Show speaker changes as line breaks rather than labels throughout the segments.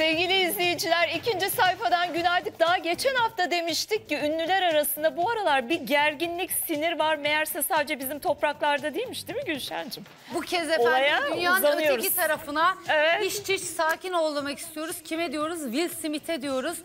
Sevgili izleyiciler ikinci sayfadan günaydın. Daha geçen hafta demiştik ki ünlüler arasında bu aralar bir gerginlik, sinir var. Meğerse sadece bizim topraklarda değilmiş değil mi Gülşen'cim?
Bu kez
Olaya
efendim dünyanın
uzanıyoruz.
öteki tarafına
Evet.
hiç hiç sakin ol demek istiyoruz. Kime diyoruz? Will Smith'e diyoruz.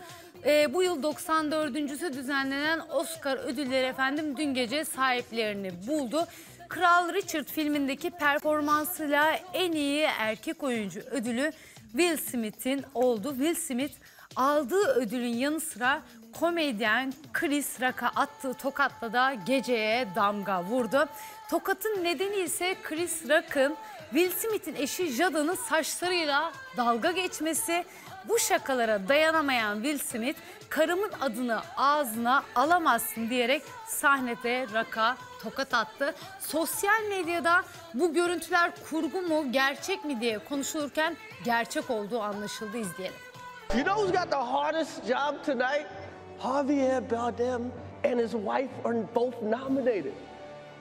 Ee, bu yıl 94.sü düzenlenen Oscar ödülleri efendim dün gece sahiplerini buldu. Kral Richard filmindeki performansıyla en iyi erkek oyuncu ödülü Will Smith'in oldu. Will Smith aldığı ödülün yanı sıra komedyen Chris Rock'a attığı tokatla da geceye damga vurdu. Tokatın nedeni ise Chris Rock'ın Will Smith'in eşi Jada'nın saçlarıyla dalga geçmesi. Bu şakalara dayanamayan Will Smith karımın adını ağzına alamazsın diyerek sahnede Rock'a tokat attı. Sosyal medyada bu görüntüler kurgu mu gerçek mi diye konuşulurken gerçek olduğu anlaşıldı izleyelim.
You know who's got the hardest job tonight? Javier Bardem and his wife are both nominated.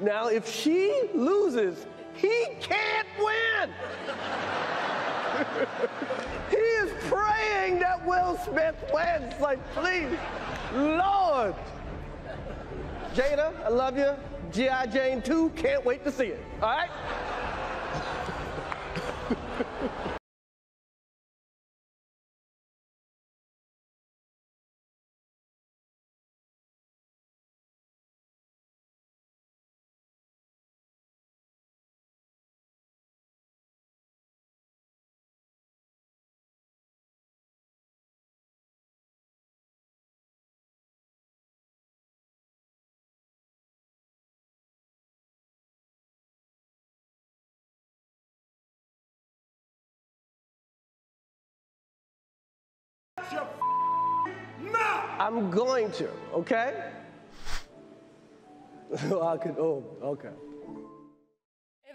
Now, if she loses, he can't win. is praying that Will Smith wins. Like, please, Lord. Jada, I love you. G.I. Jane 2, can't wait to see it. All right? I'm going to, okay? I could, oh, okay.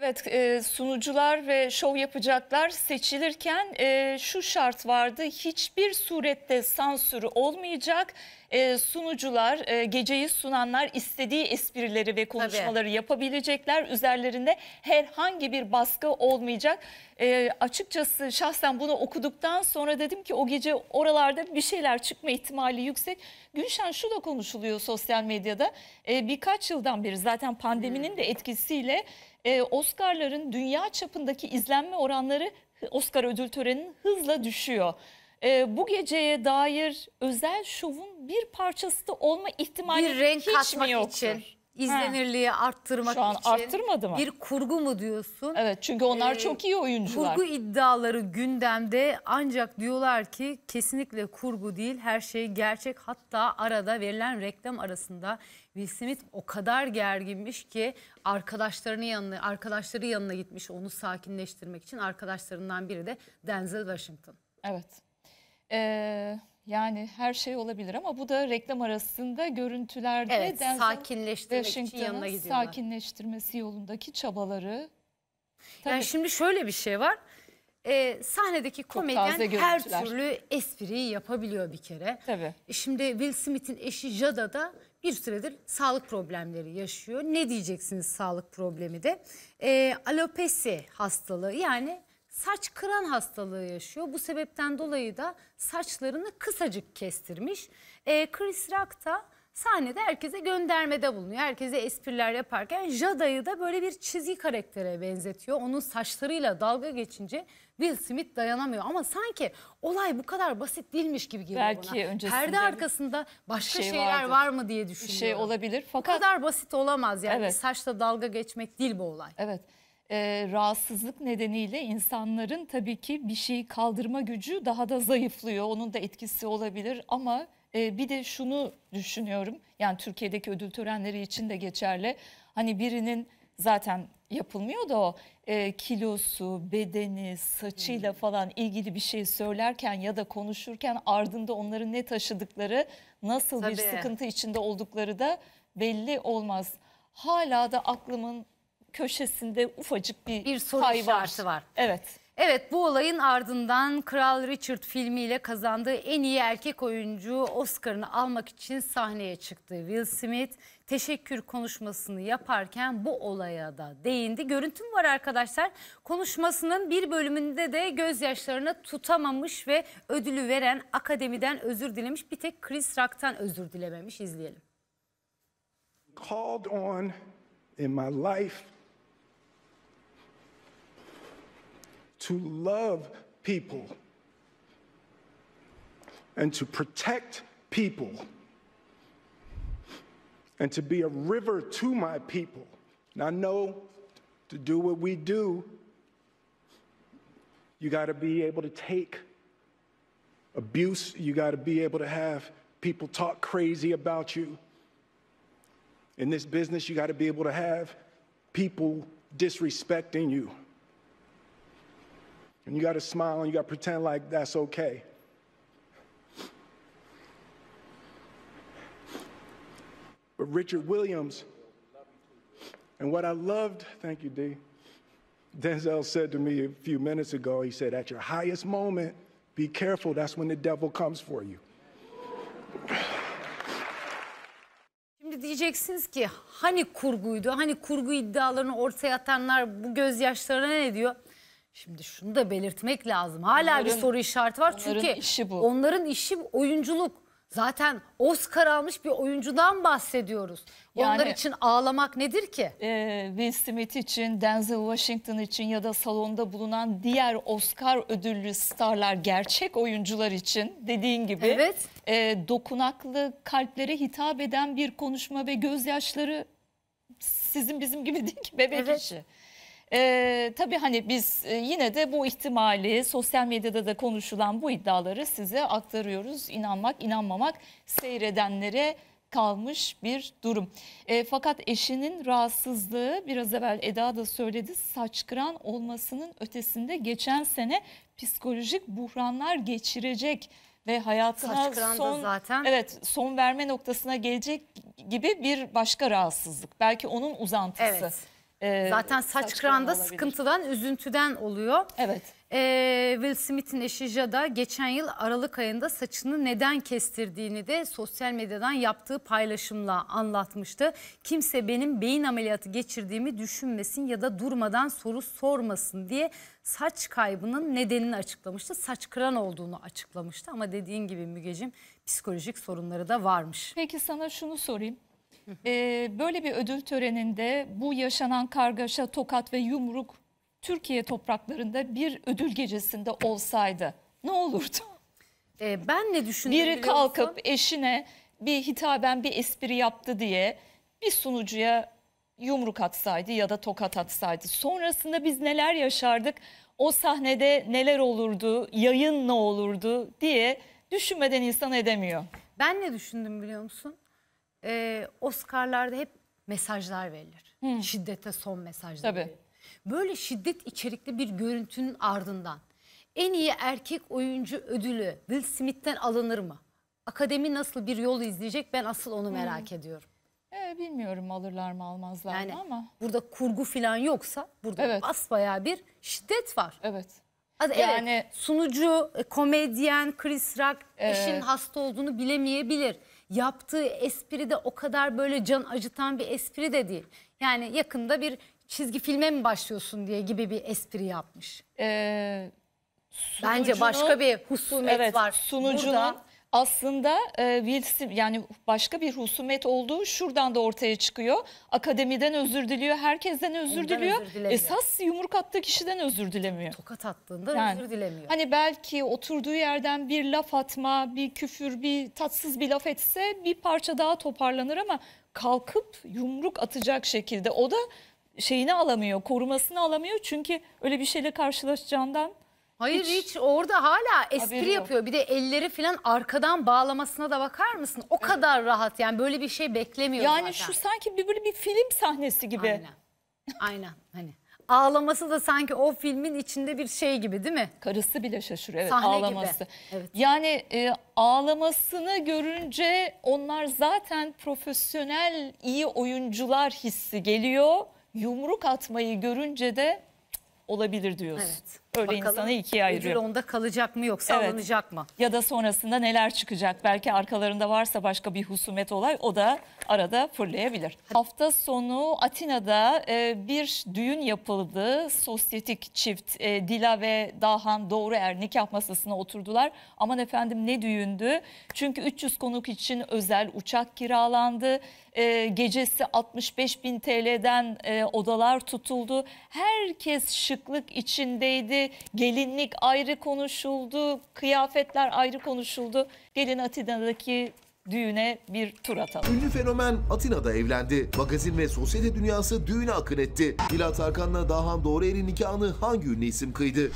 Evet e, sunucular ve şov yapacaklar seçilirken e, şu şart vardı hiçbir surette sansürü olmayacak. E, sunucular geceyi sunanlar istediği esprileri ve konuşmaları yapabilecekler. Üzerlerinde herhangi bir baskı olmayacak. Açıkçası şahsen bunu okuduktan sonra dedim ki o gece oralarda bir şeyler çıkma ihtimali yüksek. Gülşen şu da konuşuluyor sosyal medyada. Birkaç yıldan beri zaten pandeminin de etkisiyle e, Oscar'ların dünya çapındaki izlenme oranları Oscar ödül töreninin hızla düşüyor. E, bu geceye dair özel şovun bir parçası da olma ihtimali
bir renk
hiç mi
katmak
yoktur?
için, izlenirliği arttırmak
Şu an
için.
arttırmadı mı?
Bir kurgu mu diyorsun?
Evet çünkü onlar
Ee,
çok iyi oyuncular.
Kurgu iddiaları gündemde ancak diyorlar ki kesinlikle kurgu değil her şey gerçek. Hatta arada verilen reklam arasında Will Smith o kadar gerginmiş ki arkadaşlarının yanına arkadaşları yanına gitmiş onu sakinleştirmek için arkadaşlarından biri de Denzel Washington.
Evet. Ee, yani her şey olabilir ama bu da reklam arasında görüntülerde
Evet,
Denzel
sakinleştirmek için yanına gidiyorlar.
sakinleştirmesi yolundaki çabaları. Tabii.
Yani şimdi şöyle bir şey var. Ee, sahnedeki komedyen her türlü espriyi yapabiliyor bir kere.
Tabii.
E Şimdi Will Smith'in eşi Jada da bir süredir sağlık problemleri yaşıyor. Ne diyeceksiniz sağlık problemi de? Ee, alopesi hastalığı yani saç kıran hastalığı yaşıyor. Bu sebepten dolayı da saçlarını kısacık kestirmiş. Ee, Chris Rock da sahnede herkese göndermede bulunuyor. Herkese espriler yaparken Jada'yı da böyle bir çizgi karaktere benzetiyor. Onun saçlarıyla dalga geçince Will Smith dayanamıyor. Ama sanki olay bu kadar basit değilmiş gibi geliyor
Belki
bana.
öncesinde
Perde arkasında başka
şey
şeyler
vardır.
var mı diye
Bir
düşünüyorum.
şey olabilir
Bu
fakat
kadar basit olamaz yani.
Evet.
Saçla dalga geçmek değil bu olay.
evet e, rahatsızlık nedeniyle insanların tabii ki bir şeyi kaldırma gücü daha da zayıflıyor. Onun da etkisi olabilir ama e, bir de şunu düşünüyorum. Yani Türkiye'deki ödül törenleri için de geçerli. Hani birinin zaten yapılmıyor da o e, kilosu, bedeni, saçıyla falan ilgili bir şey söylerken ya da konuşurken ardında onların ne taşıdıkları, nasıl bir
Tabii.
sıkıntı içinde oldukları da belli olmaz. Hala da aklımın köşesinde ufacık bir,
Bir soru
pay
işareti var.
Evet.
Evet bu olayın ardından Kral Richard filmiyle kazandığı en iyi erkek oyuncu Oscar'ını almak için sahneye çıktı. Will Smith teşekkür konuşmasını yaparken bu olaya da değindi. Görüntüm var arkadaşlar. Konuşmasının bir bölümünde de gözyaşlarını tutamamış ve ödülü veren akademiden özür dilemiş. Bir tek Chris Rock'tan özür dilememiş. İzleyelim.
called on in my life to love people and to protect people and to be a river to my people. And I know to do what we do, you got to be able to take abuse, you got to be able to have people talk crazy about you. In this business, you got to be able to have people disrespecting you. And you got to smile and you got to pretend like that's okay. But Richard Williams, and what I loved, thank you, D. Denzel said to me a few minutes ago, he said, At your highest moment, be careful, that's when the devil comes for you.
Şimdi diyeceksiniz ki hani kurguydu, hani kurgu iddialarını ortaya atanlar bu gözyaşlarına ne diyor? Şimdi şunu da belirtmek lazım. Hala bir
Onların-
soru işareti var
onların
çünkü
işi bu.
onların işi oyunculuk. Zaten Oscar almış bir oyuncudan bahsediyoruz. Onlar
Yani-
için ağlamak nedir ki?
Ee, Will Smith için, Denzel Washington için ya da salonda bulunan diğer Oscar ödüllü starlar, gerçek oyuncular için dediğin gibi
Evet.
e, dokunaklı, kalplere hitap eden bir konuşma ve gözyaşları sizin bizim gibi değil ki bebek
Evet.
işi. Ee, tabii hani biz e, yine de bu ihtimali sosyal medyada da konuşulan bu iddiaları size aktarıyoruz. İnanmak, inanmamak seyredenlere kalmış bir durum. E, fakat eşinin rahatsızlığı biraz evvel Eda da söyledi saç kıran olmasının ötesinde geçen sene psikolojik buhranlar geçirecek ve hayatına son
zaten-
evet son verme noktasına gelecek gibi bir başka rahatsızlık. Belki onun uzantısı.
Evet.
Ee,
Zaten saç kıranda
olabilir.
sıkıntıdan, üzüntüden oluyor.
Evet.
Ee, Will Smith'in eşi Jada geçen yıl Aralık ayında saçını neden kestirdiğini de sosyal medyadan yaptığı paylaşımla anlatmıştı. Kimse benim beyin ameliyatı geçirdiğimi düşünmesin ya da durmadan soru sormasın diye saç kaybının nedenini açıklamıştı. Saç kıran olduğunu açıklamıştı ama dediğin gibi Mügecim psikolojik sorunları da varmış.
Peki sana şunu sorayım. Ee, böyle bir ödül töreninde bu yaşanan kargaşa, tokat ve yumruk Türkiye topraklarında bir ödül gecesinde olsaydı ne olurdu?
Ee, ben ne düşündüm
Biri
biliyor
kalkıp eşine bir hitaben bir espri yaptı diye bir sunucuya yumruk atsaydı ya da tokat atsaydı. Sonrasında biz neler yaşardık? O sahnede neler olurdu? Yayın ne olurdu diye düşünmeden insan edemiyor.
Ben ne düşündüm biliyor musun? Ee, Oscar'larda hep mesajlar verilir. Şiddete son mesajlar
Tabii.
verilir. Böyle şiddet içerikli bir görüntünün ardından en iyi erkek oyuncu ödülü Will Smith'ten alınır mı? Akademi nasıl bir yol izleyecek ben asıl onu merak ediyorum.
Ee, bilmiyorum alırlar mı almazlar
Yani
mı ama
burada kurgu falan yoksa burada
Evet.
basbayağı bir şiddet var.
evet.
Hadi
Yani-
evet, sunucu, e, komedyen Chris Rock eşin
Evet.
hasta olduğunu bilemeyebilir. Yaptığı espri de o kadar böyle can acıtan bir espri de değil. Yani yakında bir çizgi filme mi başlıyorsun diye gibi bir espri yapmış.
Ee,
Bence başka bir husumet
evet,
var.
Sunucunun
Burada
aslında e, Smith yani başka bir husumet olduğu şuradan da ortaya çıkıyor. Akademiden özür diliyor, herkesten özür
Ondan
diliyor.
özür dilemiyor.
Esas yumruk attığı kişiden özür dilemiyor.
tokat attığında
Yani,
özür dilemiyor.
Hani belki oturduğu yerden bir laf atma, bir küfür, bir tatsız bir laf etse bir parça daha toparlanır ama kalkıp yumruk atacak şekilde o da şeyini alamıyor, korumasını alamıyor çünkü öyle bir şeyle karşılaşacağından
Hayır
hiç
hiç, orada hala espri
haberi yok.
yapıyor. Bir de elleri falan arkadan bağlamasına da bakar mısın? O kadar rahat yani böyle bir şey beklemiyor
yani
zaten.
şu sanki bir böyle bir film sahnesi gibi.
Aynen. Aynen hani. Ağlaması da sanki o filmin içinde bir şey gibi değil mi?
Karısı bile şaşırıyor evet
Sahne gibi.
ağlaması.
Evet.
Yani e, ağlamasını görünce onlar zaten profesyonel iyi oyuncular hissi geliyor. Yumruk atmayı görünce de olabilir diyorsun.
Evet.
Öyle
Bakalım
insanı ikiye ayırıyor.
ödül onda kalacak mı yoksa
Evet.
alınacak mı?
Ya da sonrasında neler çıkacak? Belki arkalarında varsa başka bir husumet olay o da arada fırlayabilir. Hafta sonu Atina'da e, bir düğün yapıldı. Sosyetik çift e, Dila ve Dahan Doğruer nikah masasına oturdular. Aman efendim ne düğündü? Çünkü 300 konuk için özel uçak kiralandı. E, gecesi 65 bin TL'den e, odalar tutuldu. Herkes şıklık içindeydi. Gelinlik ayrı konuşuldu. Kıyafetler ayrı konuşuldu. Gelin Atina'daki düğüne bir tur atalım.
Ünlü fenomen Atina'da evlendi. Magazin ve sosyete dünyası düğüne akın etti. Dilat Arkan'la Dahan Doğruer'in nikahını hangi ünlü isim kıydı?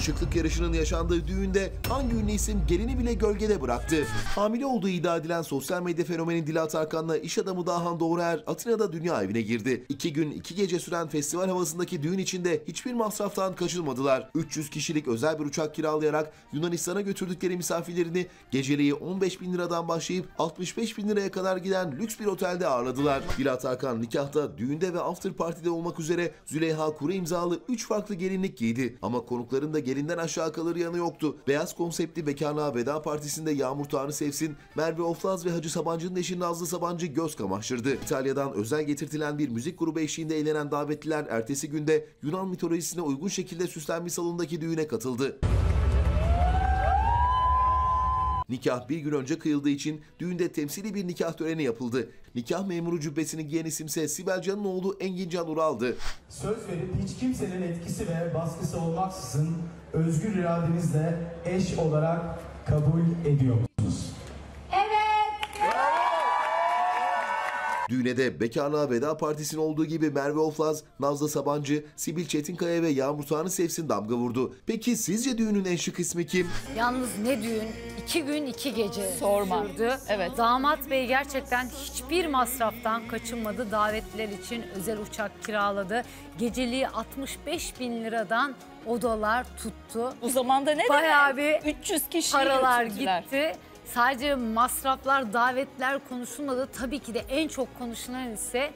Şıklık yarışının yaşandığı düğünde hangi ünlü isim gelini bile gölgede bıraktı? Hamile olduğu iddia edilen sosyal medya fenomeni Dilat Arkan'la iş adamı Dahan Doğruer Atina'da dünya evine girdi. İki gün iki gece süren festival havasındaki düğün içinde hiçbir masraftan kaçınmadılar. 300 kişilik özel bir uçak kiralayarak Yunanistan'a götürdükleri misafirlerini geceliği 15 bin liradan başlayıp 65 bin liraya kadar giden lüks bir otelde ağırladılar. Dilat Arkan nikahta, düğünde ve after partide olmak üzere Züleyha Kuru imzalı 3 farklı gelinlik giydi. Ama konukların da gelinden aşağı kalır yanı yoktu. Beyaz konseptli bekarlığa veda partisinde Yağmur Tanrı Sevsin, Merve Oflaz ve Hacı Sabancı'nın eşi Nazlı Sabancı göz kamaştırdı. İtalya'dan özel getirtilen bir müzik grubu eşliğinde eğlenen davetliler ertesi günde Yunan mitolojisine uygun şekilde süslenmiş salondaki düğüne katıldı. Nikah bir gün önce kıyıldığı için düğünde temsili bir nikah töreni yapıldı. Nikah memuru cübbesini giyen isimse Sibel Can'ın oğlu Engin Can Ural'dı.
Söz verip hiç kimsenin etkisi ve baskısı olmaksızın özgür iradenizle eş olarak kabul ediyor musunuz?
Düğüne de bekarlığa veda partisinin olduğu gibi Merve Oflaz, Nazlı Sabancı, Sibil Çetinkaya ve Yağmur Tanrı Sevsin damga vurdu. Peki sizce düğünün en şık ismi kim?
Yalnız ne düğün, iki gün iki gece
Sorma.
sürdü.
Evet.
Damat bey gerçekten hiçbir masraftan kaçınmadı. Davetliler için özel uçak kiraladı. Geceliği 65 bin liradan odalar tuttu.
Bu zamanda ne
Bayağı
demek?
bir
300 kişi
Paralar gitti. Sadece masraflar, davetler konuşulmadı. Tabii ki de en çok konuşulan ise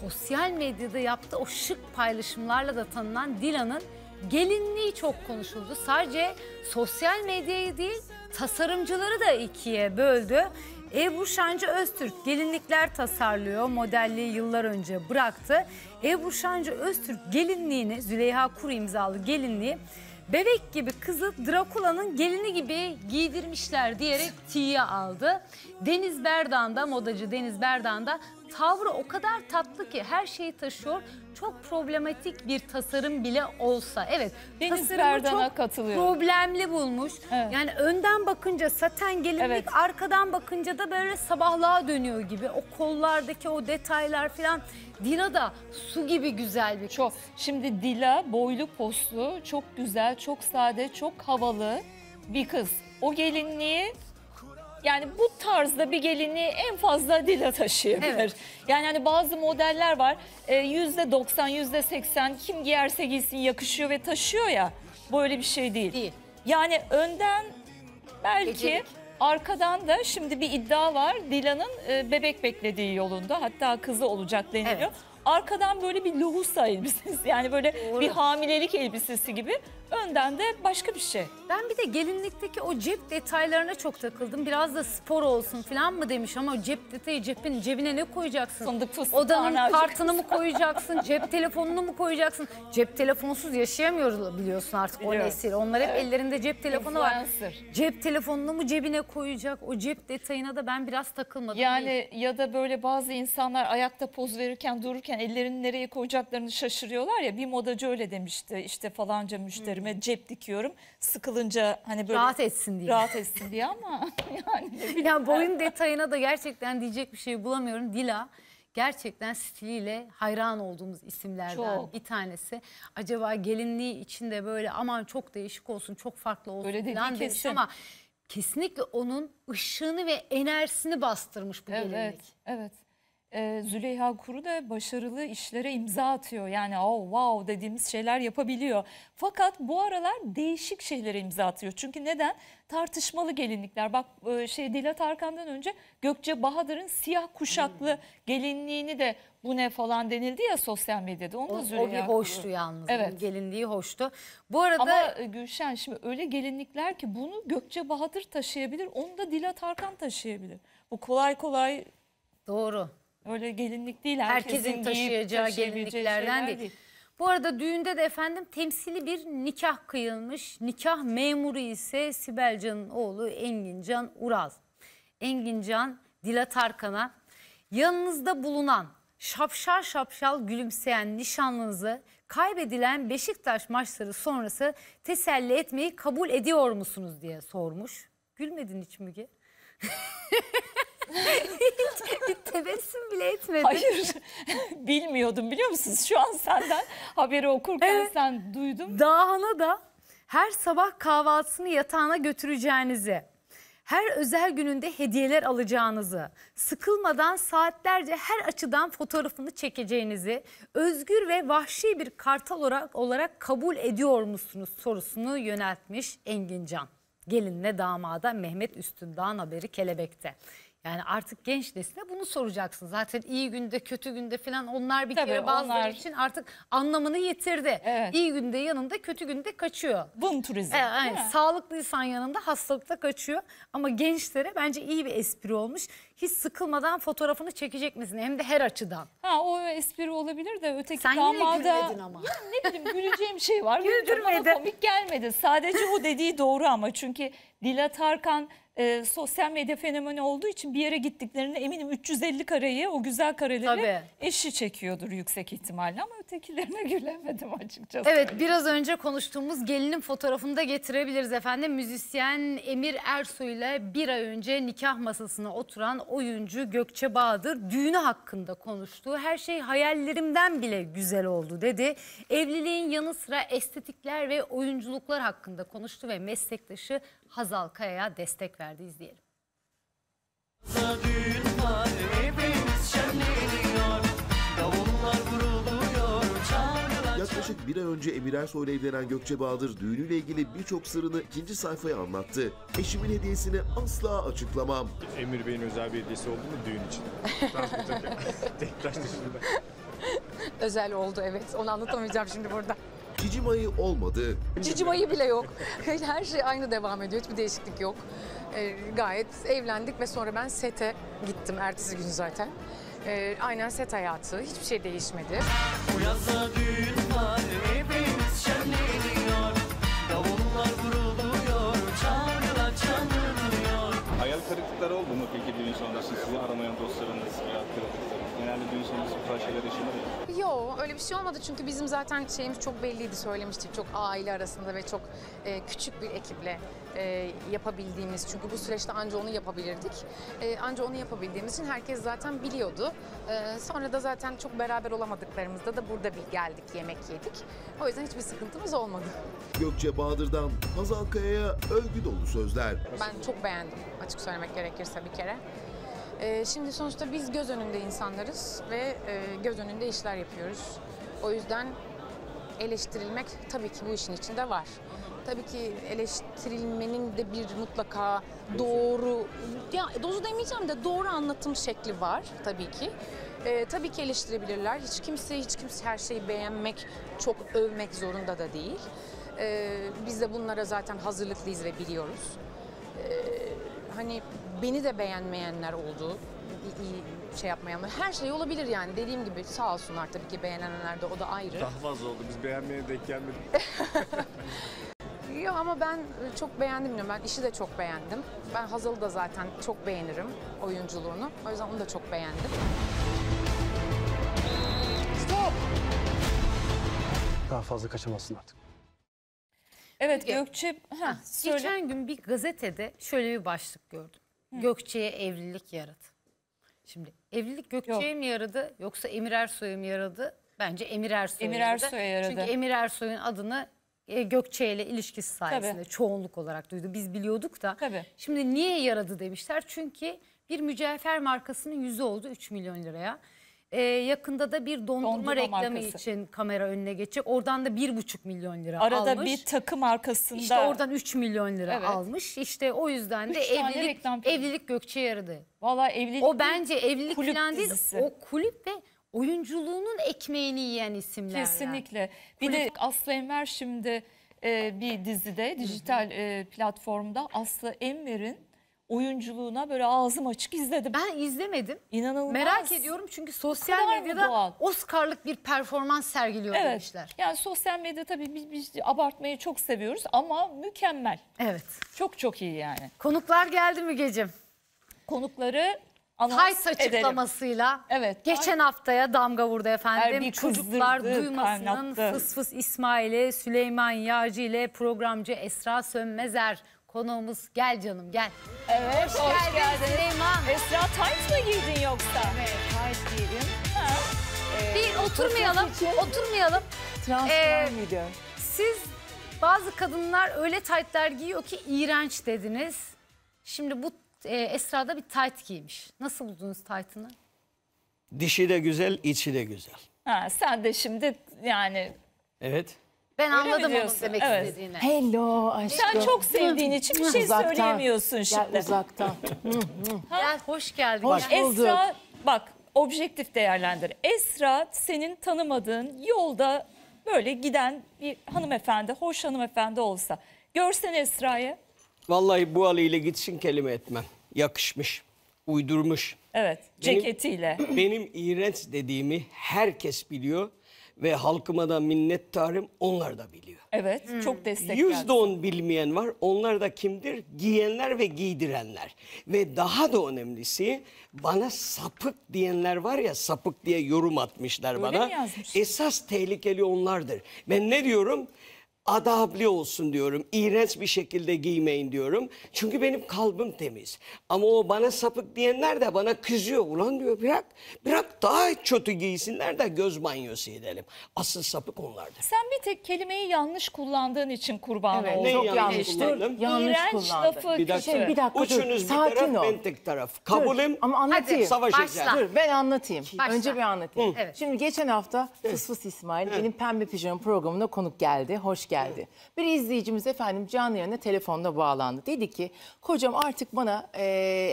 sosyal medyada yaptığı o şık paylaşımlarla da tanınan Dilan'ın gelinliği çok konuşuldu. Sadece sosyal medyayı değil, tasarımcıları da ikiye böldü. Ebru Şancı Öztürk gelinlikler tasarlıyor. Modelliği yıllar önce bıraktı. Ebru Şancı Öztürk gelinliğini, Züleyha Kuru imzalı gelinliği Bebek gibi kızı Drakula'nın gelini gibi giydirmişler diyerek tiye aldı. Deniz Berdan da modacı Deniz Berdan da tavrı o kadar tatlı ki her şeyi taşıyor. Çok problematik bir tasarım bile olsa. Evet
Deniz
tasarımı
Berdan'a
çok
katılıyorum.
problemli bulmuş.
Evet.
Yani önden bakınca saten gelinlik
Evet.
arkadan bakınca da böyle sabahlığa dönüyor gibi. O kollardaki o detaylar falan. Dila da su gibi güzel bir kız.
Çok. Şimdi Dila boylu poslu, çok güzel, çok sade, çok havalı bir kız. O gelinliği yani bu tarzda bir gelinliği en fazla Dila taşıyabilir.
Evet.
Yani hani bazı modeller var e, yüzde 90, yüzde 80 kim giyerse giysin yakışıyor ve taşıyor ya. Böyle bir şey değil.
Değil.
Yani önden belki
Gecelik.
arkadan da şimdi bir iddia var. Dila'nın e, bebek beklediği yolunda hatta kızı olacak deniliyor.
Evet.
Arkadan böyle bir lohusa elbisesi yani böyle
Doğru.
bir hamilelik elbisesi gibi. Önden de başka bir şey.
Ben bir de gelinlikteki o cep detaylarına çok takıldım. Biraz da spor olsun falan mı demiş ama o cep detayı cepin cebine ne koyacaksın?
Fındık fıstık
Odanın kartını mı koyacaksın? cep telefonunu mu koyacaksın? Cep telefonsuz yaşayamıyoruz biliyorsun artık o
Biliyorum.
nesil. Onlar hep ellerinde cep telefonu var.
Influencer.
Cep telefonunu mu cebine koyacak? O cep detayına da ben biraz takılmadım. değil.
Yani ya da böyle bazı insanlar ayakta poz verirken dururken ellerini nereye koyacaklarını şaşırıyorlar ya. Bir modacı öyle demişti işte falanca müşterime cep dikiyorum. Sıkılınca hani böyle
rahat etsin diye.
rahat etsin diye ama yani
Ya boyun detayına da gerçekten diyecek bir şey bulamıyorum. Dila gerçekten stiliyle hayran olduğumuz isimlerden
Çok.
bir tanesi. Acaba gelinliği içinde böyle aman çok değişik olsun, çok farklı olsun
Öyle
falan demiş ama kesinlikle onun ışığını ve enerjisini bastırmış bu gelinlik.
Evet, evet. E, Züleyha Kuru da başarılı işlere imza atıyor. Yani oh wow dediğimiz şeyler yapabiliyor. Fakat bu aralar değişik şeylere imza atıyor. Çünkü neden? Tartışmalı gelinlikler. Bak e, şey Dilat Arkan'dan önce Gökçe Bahadır'ın siyah kuşaklı gelinliğini de bu ne falan denildi ya sosyal medyada. Onu
O,
da
o bir
Züleyha Kuru.
hoştu yalnız.
Evet.
Gelinliği hoştu. Bu arada
Ama e, Gülşen şimdi öyle gelinlikler ki bunu Gökçe Bahadır taşıyabilir. Onu da Dilat Arkan taşıyabilir. Bu kolay kolay
doğru.
Öyle gelinlik değil.
Herkesin
giyip
taşıyacağı gelinliklerden
şeyler
değil. Bu arada düğünde de efendim temsili bir nikah kıyılmış. Nikah memuru ise Sibel Can'ın oğlu Engincan Uraz. Engincan Dilat Arkan'a yanınızda bulunan şapşal şapşal gülümseyen nişanlınızı kaybedilen Beşiktaş maçları sonrası teselli etmeyi kabul ediyor musunuz diye sormuş. Gülmedin hiç Müge. hiç, hiç tebessüm bile etmedin.
Hayır bilmiyordum biliyor musunuz? Şu an senden haberi okurken
Evet.
sen duydum.
Dahana da her sabah kahvaltısını yatağına götüreceğinizi, her özel gününde hediyeler alacağınızı, sıkılmadan saatlerce her açıdan fotoğrafını çekeceğinizi, özgür ve vahşi bir kartal olarak, olarak kabul ediyor musunuz sorusunu yöneltmiş Engin Can. Gelinle damada Mehmet Üstündağ'ın haberi Kelebek'te. Yani artık genç nesile bunu soracaksın. Zaten iyi günde kötü günde falan onlar bir
Tabii,
kere bazıları
onlar-
için artık anlamını yitirdi.
Evet.
İyi günde yanında kötü günde kaçıyor.
Bun turizm.
E, yani sağlıklıysan yanında hastalıkta kaçıyor. Ama gençlere bence iyi bir espri olmuş. Hiç sıkılmadan fotoğrafını çekecek misin? Hem de her açıdan.
Ha o espri olabilir de öteki
Sen yine
damada...
gülmedin ama.
Ya ne bileyim güleceğim şey var. Gülünce bana
Güldürmedi.
komik gelmedi. Sadece o dediği doğru ama çünkü Dilat Arkan e, sosyal medya fenomeni olduğu için bir yere gittiklerinde eminim 350 kareyi o güzel kareleri
Tabii.
eşi çekiyordur yüksek ihtimalle ama ötekilerine gülemedim açıkçası.
Evet biraz önce konuştuğumuz gelinin fotoğrafını da getirebiliriz efendim. Müzisyen Emir Ersoy ile bir ay önce nikah masasına oturan oyuncu Gökçe Bahadır düğünü hakkında konuştu. Her şey hayallerimden bile güzel oldu dedi. Evliliğin yanı sıra estetikler ve oyunculuklar hakkında konuştu ve meslektaşı Hazal Kaya'ya destek verdi izleyelim.
düğün var evimiz şenleniyor Davullar vuruluyor çağrılar
Yaklaşık bir ay önce Emir Ersoy'la evlenen Gökçe Bahadır düğünüyle ilgili birçok sırrını ikinci sayfaya anlattı. Eşimin hediyesini asla açıklamam.
Emir Bey'in özel bir hediyesi oldu mu düğün için? Tektaş dışında.
özel oldu evet. Onu anlatamayacağım şimdi burada.
Cicim ayı olmadı.
Cicim ayı bile yok. Her şey aynı devam ediyor. Hiçbir değişiklik yok. Ee, gayet evlendik ve sonra ben sete gittim ertesi gün zaten. Ee, aynen set hayatı. Hiçbir şey değişmedi.
Bu yazda düğün var evimiz şenleniyor Davullar vuruluyor çağrılar çalınıyor
Hayal kırıklıkları oldu mu peki düğün sonrası sizi aramayan dostlarınız veya kırıklıklarınız? Genelde düğün sonrası bu tarz şeyler yaşanır ya.
Yok öyle bir şey olmadı çünkü bizim zaten şeyimiz çok belliydi söylemiştik. Çok aile arasında ve çok e, küçük bir ekiple e, yapabildiğimiz. Çünkü bu süreçte anca onu yapabilirdik. E, anca onu yapabildiğimiz için herkes zaten biliyordu. E, sonra da zaten çok beraber olamadıklarımızda da burada bir geldik yemek yedik. O yüzden hiçbir sıkıntımız olmadı.
Gökçe Bahadır'dan Hazal Kaya'ya övgü dolu sözler.
Ben çok beğendim açık söylemek gerekirse bir kere. Ee, şimdi sonuçta biz göz önünde insanlarız ve e, göz önünde işler yapıyoruz. O yüzden eleştirilmek tabii ki bu işin içinde var. Tabii ki eleştirilmenin de bir mutlaka doğru, ya dozu demeyeceğim de doğru anlatım şekli var tabii ki. Ee, tabii ki eleştirebilirler. Hiç kimse hiç kimse her şeyi beğenmek, çok övmek zorunda da değil. Ee, biz de bunlara zaten hazırlıklıyız ve biliyoruz hani beni de beğenmeyenler oldu. İyi şey yapmayanlar. Her şey olabilir yani. Dediğim gibi sağ olsunlar tabii ki beğenenler de o da ayrı.
Daha fazla oldu. Biz beğenmeye denk gelmedik.
Ya ama ben e, çok beğendim diyorum. Ben işi de çok beğendim. Ben Hazal'ı da zaten çok beğenirim oyunculuğunu. O yüzden onu da çok beğendim.
Daha fazla kaçamazsın artık.
Evet Gökçe ha, söyle.
Geçen gün bir gazetede şöyle bir başlık gördüm. Gökçe'ye evlilik yaradı. Şimdi evlilik Gökçe'ye mi yaradı yoksa Emir Ersoy'a mı yaradı? Bence Emir Ersoy'a
Emir
yaradı.
Ersoy'a yaradı.
Çünkü Emir Ersoy'un adını e, Gökçe ile ilişkisi sayesinde
Tabii.
çoğunluk olarak duydu. Biz biliyorduk da.
Tabii.
Şimdi niye yaradı demişler. Çünkü bir mücevher markasının yüzü oldu 3 milyon liraya. Ee, yakında da bir dondurma,
Dondurma
reklamı
markası.
için kamera önüne geçecek. Oradan da 1,5 milyon lira
Arada
almış.
bir takım arkasında.
İşte oradan 3 milyon lira
Evet.
almış. İşte o yüzden de
Üç tane
evlilik
reklam filmi.
evlilik Gökçe yaradı.
Valla evlilik
O bence evlilik
kulüp
falan değil.
dizisi.
O kulüp ve oyunculuğunun ekmeğini yiyen isimler. yani.
Kesinlikle. Bir de Aslı Enver şimdi e, bir dizide, dijital e, platformda Aslı Enver'in oyunculuğuna böyle ağzım açık izledim.
Ben izlemedim.
İnanılmaz.
Merak ediyorum çünkü sosyal medyada? Oscar'lık bir performans sergiliyor
Evet.
demişler.
Yani sosyal medya tabii biz, biz abartmayı çok seviyoruz ama mükemmel.
Evet.
Çok çok iyi yani.
Konuklar geldi mi gecim?
Konukları
Tayt açıklamasıyla
Evet.
Geçen haftaya damga vurdu efendim.
Her bir
Çocuklar duymasının
kaynattı.
fıs fıs İsmail'i, Süleyman Yağcı ile programcı Esra Sönmezer konuğumuz. Gel canım gel.
Evet, hoş,
geldin Süleyman.
Esra tight mı giydin yoksa?
Evet, tight giydim.
Ha?
Bir oturmayalım, oturmayalım.
Transfer
Ee,
miydi?
Siz bazı kadınlar öyle taytlar giyiyor ki iğrenç dediniz. Şimdi bu e, Esra da bir tayt giymiş. Nasıl buldunuz taytını?
Dişi de güzel, içi de güzel.
Ha, sen de şimdi yani
Evet.
Ben
mi
anladım onun
diyorsun?
demek
Evet.
istediğini.
Hello aşkım.
sen çok sevdiğin için bir şey
Uzaktan.
söyleyemiyorsun
Gel
şimdi.
uzaktan.
Gel hoş geldin.
Hoş
Gel.
bulduk.
Esra bak objektif değerlendir. Esra senin tanımadığın yolda böyle giden bir hanımefendi, hoş hanımefendi olsa. Görsen Esra'yı.
Vallahi bu haliyle gitsin kelime etmem. Yakışmış, uydurmuş.
Evet,
Benim-
ceketiyle.
Benim iğrenç dediğimi herkes biliyor ve halkıma da minnettarım onlar da biliyor.
Evet, çok destekler.
Yüzde on bilmeyen var. Onlar da kimdir? Giyenler ve giydirenler. Ve daha da önemlisi bana sapık diyenler var ya sapık diye yorum atmışlar
Öyle
bana.
mi yazmış?
Esas tehlikeli onlardır. Ben ne diyorum? Adabli olsun diyorum. İğrenç bir şekilde giymeyin diyorum. Çünkü benim kalbim temiz. Ama o bana sapık diyenler de bana kızıyor. Ulan diyor bırak, bırak daha kötü giysinler de göz banyosu edelim. Asıl sapık onlardır.
Sen bir tek kelimeyi yanlış kullandığın için kurban
Evet,
oldun.
Ne
çok
yanlış
yanlış.
kullandım?
Yanlış
İğrenç
kullandı.
lafı
Bir dakika.
Şey, bir dakika dur.
Uçunuz bir
Sakin
taraf,
ol.
ben tek taraf. Kabulüm.
Dur, Ama anlatayım.
Hadi.
Savaşacağız.
Başla.
Dur ben anlatayım.
Başla.
Önce bir anlatayım.
Evet.
Şimdi geçen hafta Fıs Fıs İsmail benim Pembe Pijama programına konuk geldi. Hoş geldi. Bir izleyicimiz efendim canlı yayına telefonla bağlandı. Dedi ki kocam artık bana e,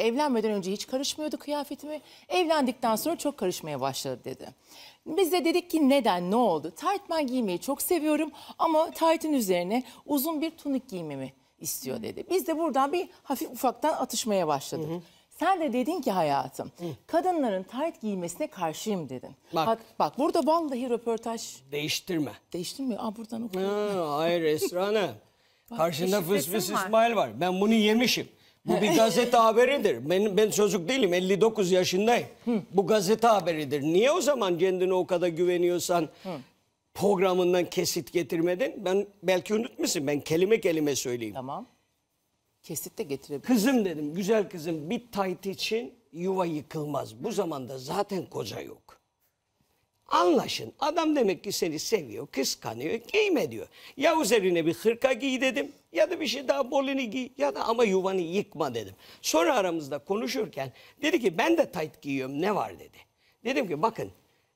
evlenmeden önce hiç karışmıyordu kıyafetime. Evlendikten sonra çok karışmaya başladı dedi. Biz de dedik ki neden ne oldu? Taytman giymeyi çok seviyorum ama taytın üzerine uzun bir tunik giymemi istiyor dedi. Biz de buradan bir hafif ufaktan atışmaya başladık. Sen de dedin ki hayatım, kadınların tayt giymesine karşıyım dedin.
Bak.
Bak, bak burada vallahi röportaj
Değiştirme.
değiştirmiyor. Aa buradan oku.
Ha, hayır Esra Hanım. Karşında fıs fıs
var?
İsmail var. Ben bunu yemişim. Bu bir gazete haberidir. Ben, ben çocuk değilim 59 yaşındayım. Bu gazete haberidir. Niye o zaman kendine o kadar güveniyorsan programından kesit getirmedin? Ben belki unutmuşsun. Ben kelime kelime söyleyeyim.
Tamam. Kesit de getirebilir.
Kızım dedim güzel kızım bir tayt için yuva yıkılmaz. Bu zamanda zaten koca yok. Anlaşın. Adam demek ki seni seviyor, kıskanıyor, giyme diyor. Ya üzerine bir hırka giy dedim ya da bir şey daha bolini giy ya da ama yuvanı yıkma dedim. Sonra aramızda konuşurken dedi ki ben de tayt giyiyorum ne var dedi. Dedim ki bakın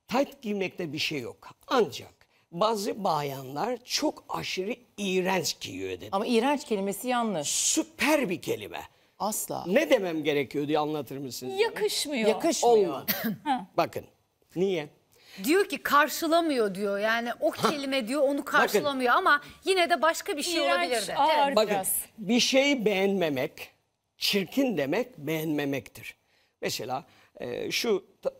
tayt giymekte bir şey yok. Ancak bazı bayanlar çok aşırı iğrenç giyiyor dedim.
Ama iğrenç kelimesi yanlış.
Süper bir kelime.
Asla.
Ne demem gerekiyor diye anlatır mısın?
Yakışmıyor.
Yakışmıyor.
Olmadı. Bakın. Niye?
Diyor ki karşılamıyor diyor. Yani o kelime diyor onu karşılamıyor ama yine de başka bir şey
İğrenç,
olabilirdi.
ağır
Bakın
biraz.
bir şeyi beğenmemek, çirkin demek beğenmemektir. Mesela e, şu ta-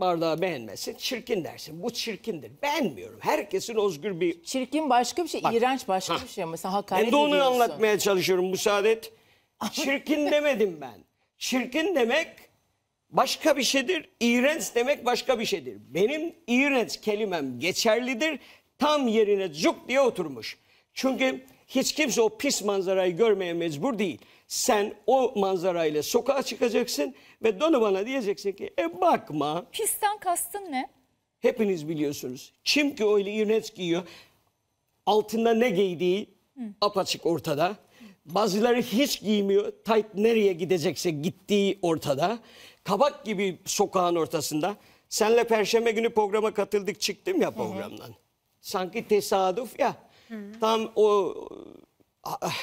bardağı beğenmezsin, çirkin dersin. Bu çirkindir. Beğenmiyorum. Herkesin özgür bir...
Çirkin başka bir şey,
Bak.
iğrenç başka
Ha.
bir şey. Mesela hakaret
Ben de onu
ediyorsun.
anlatmaya çalışıyorum müsaade et. Çirkin demedim ben. Çirkin demek başka bir şeydir. İğrenç demek başka bir şeydir. Benim iğrenç kelimem geçerlidir. Tam yerine cuk diye oturmuş. Çünkü hiç kimse o pis manzarayı görmeye mecbur değil. Sen o manzarayla sokağa çıkacaksın ve donu bana diyeceksin ki e bakma
Pisten kastın ne?
hepiniz biliyorsunuz. Kim ki öyle iğrenç giyiyor altında ne giydiği apaçık ortada. Bazıları hiç giymiyor. Tayt nereye gidecekse gittiği ortada. Kabak gibi sokağın ortasında. Senle perşembe günü programa katıldık çıktım ya programdan. Sanki tesadüf ya. Tam o